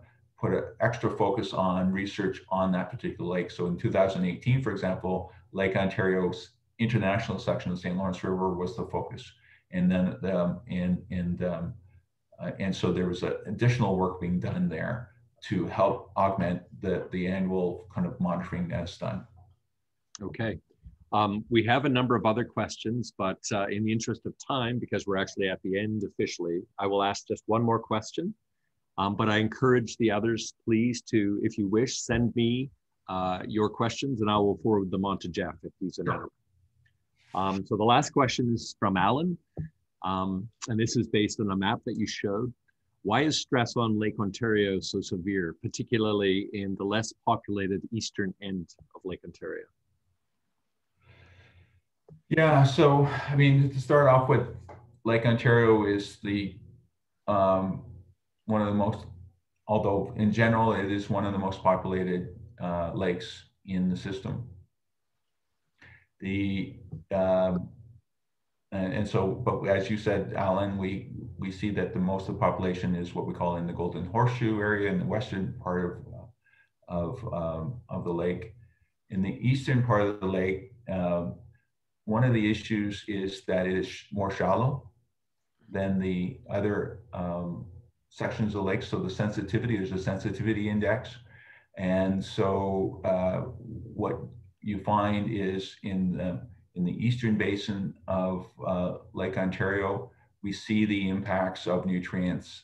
put an extra focus on research on that particular lake. So in 2018, for example, Lake Ontario's international section of the St. Lawrence River was the focus. And then, um, and, and, um, uh, and so there was additional work being done there to help augment the, the annual kind of monitoring that's done. Okay. Um, we have a number of other questions, but uh, in the interest of time, because we're actually at the end officially, I will ask just one more question. Um, but I encourage the others, please, to, if you wish, send me uh, your questions and I will forward them on to Jeff if he's available. Um, so the last question is from Allan, um, and this is based on a map that you showed. Why is stress on Lake Ontario so severe, particularly in the less populated eastern end of Lake Ontario? Yeah, so I mean, to start off with, Lake Ontario is the um, one of the most, although in general it is one of the most populated uh, lakes in the system. The um, and, and, so, but as you said, Allan, we we see that the most of the population is what we call in the Golden Horseshoe area in the western part of of um, of the lake. In the eastern part of the lake, um, one of the issues is that it is more shallow than the other um, sections of lakes. So the sensitivity, there's a sensitivity index. And so uh, what you find is in the, in the eastern basin of uh, Lake Ontario, we see the impacts of nutrients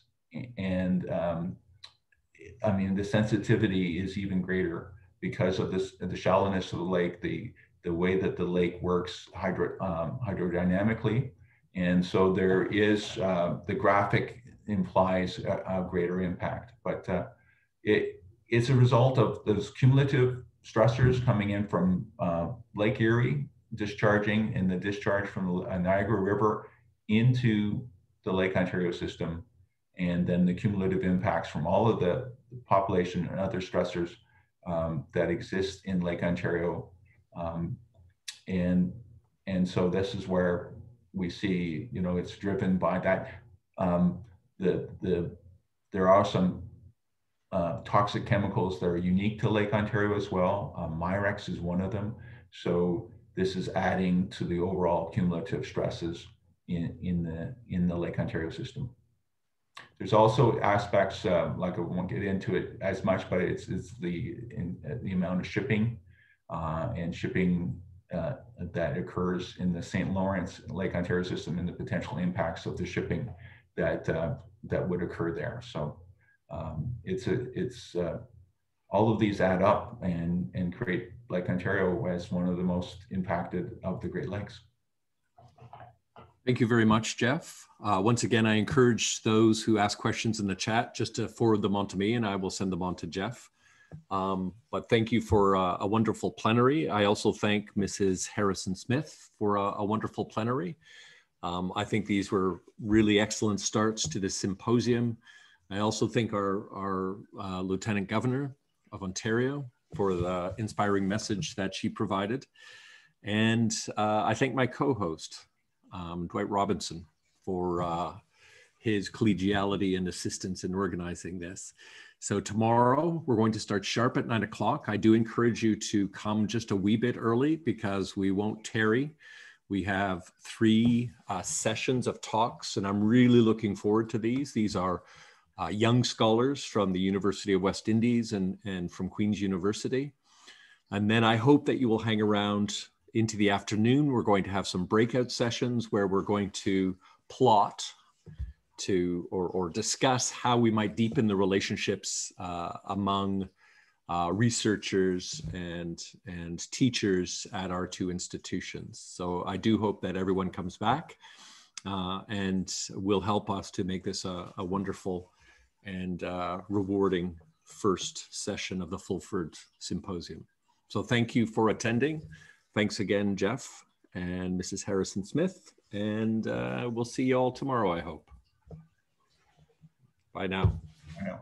and um, I mean, the sensitivity is even greater because of this, the shallowness of the lake, the the way that the lake works hydro, um, hydrodynamically. And so there is uh, the graphic implies a, a greater impact, but uh, it, it's a result of those cumulative stressors coming in from uh, Lake Erie discharging and the discharge from the Niagara River into the Lake Ontario system, and then the cumulative impacts from all of the population and other stressors um, that exist in Lake Ontario um, and and so this is where we see, you know, it's driven by that. Um, the the there are some uh, toxic chemicals that are unique to Lake Ontario as well. Um, Mirex is one of them. So this is adding to the overall cumulative stresses in, in the in the Lake Ontario system. There's also aspects uh, like I won't get into it as much, but it's it's the in, the amount of shipping uh, and shipping uh, that occurs in the St. Lawrence Lake Ontario system and the potential impacts of the shipping that uh, that would occur there. So um, it's a it's uh, all of these add up and and create Lake Ontario as one of the most impacted of the Great Lakes. Thank you very much, Jeff. Uh, once again, I encourage those who ask questions in the chat just to forward them on to me and I will send them on to Jeff. Um, but thank you for uh, a wonderful plenary. I also thank Mrs. Harrison Smith for a, a wonderful plenary. Um, I think these were really excellent starts to this symposium. I also thank our, our uh, Lieutenant Governor of Ontario for the inspiring message that she provided. And uh, I thank my co-host, um, Dwight Robinson, for uh, his collegiality and assistance in organizing this. So tomorrow we're going to start sharp at nine o'clock. I do encourage you to come just a wee bit early because we won't tarry. We have three uh, sessions of talks, and I'm really looking forward to these. These are uh, young scholars from the University of West Indies and, and from Queen's University. And then I hope that you will hang around into the afternoon. We're going to have some breakout sessions where we're going to plot to or, or discuss how we might deepen the relationships uh, among uh, researchers and and teachers at our two institutions. So I do hope that everyone comes back uh, and will help us to make this a, a wonderful and uh, rewarding first session of the Fulford Symposium. So thank you for attending. Thanks again, Jeff and Mrs. Harrison Smith. And uh, we'll see you all tomorrow, I hope. Bye now. I know.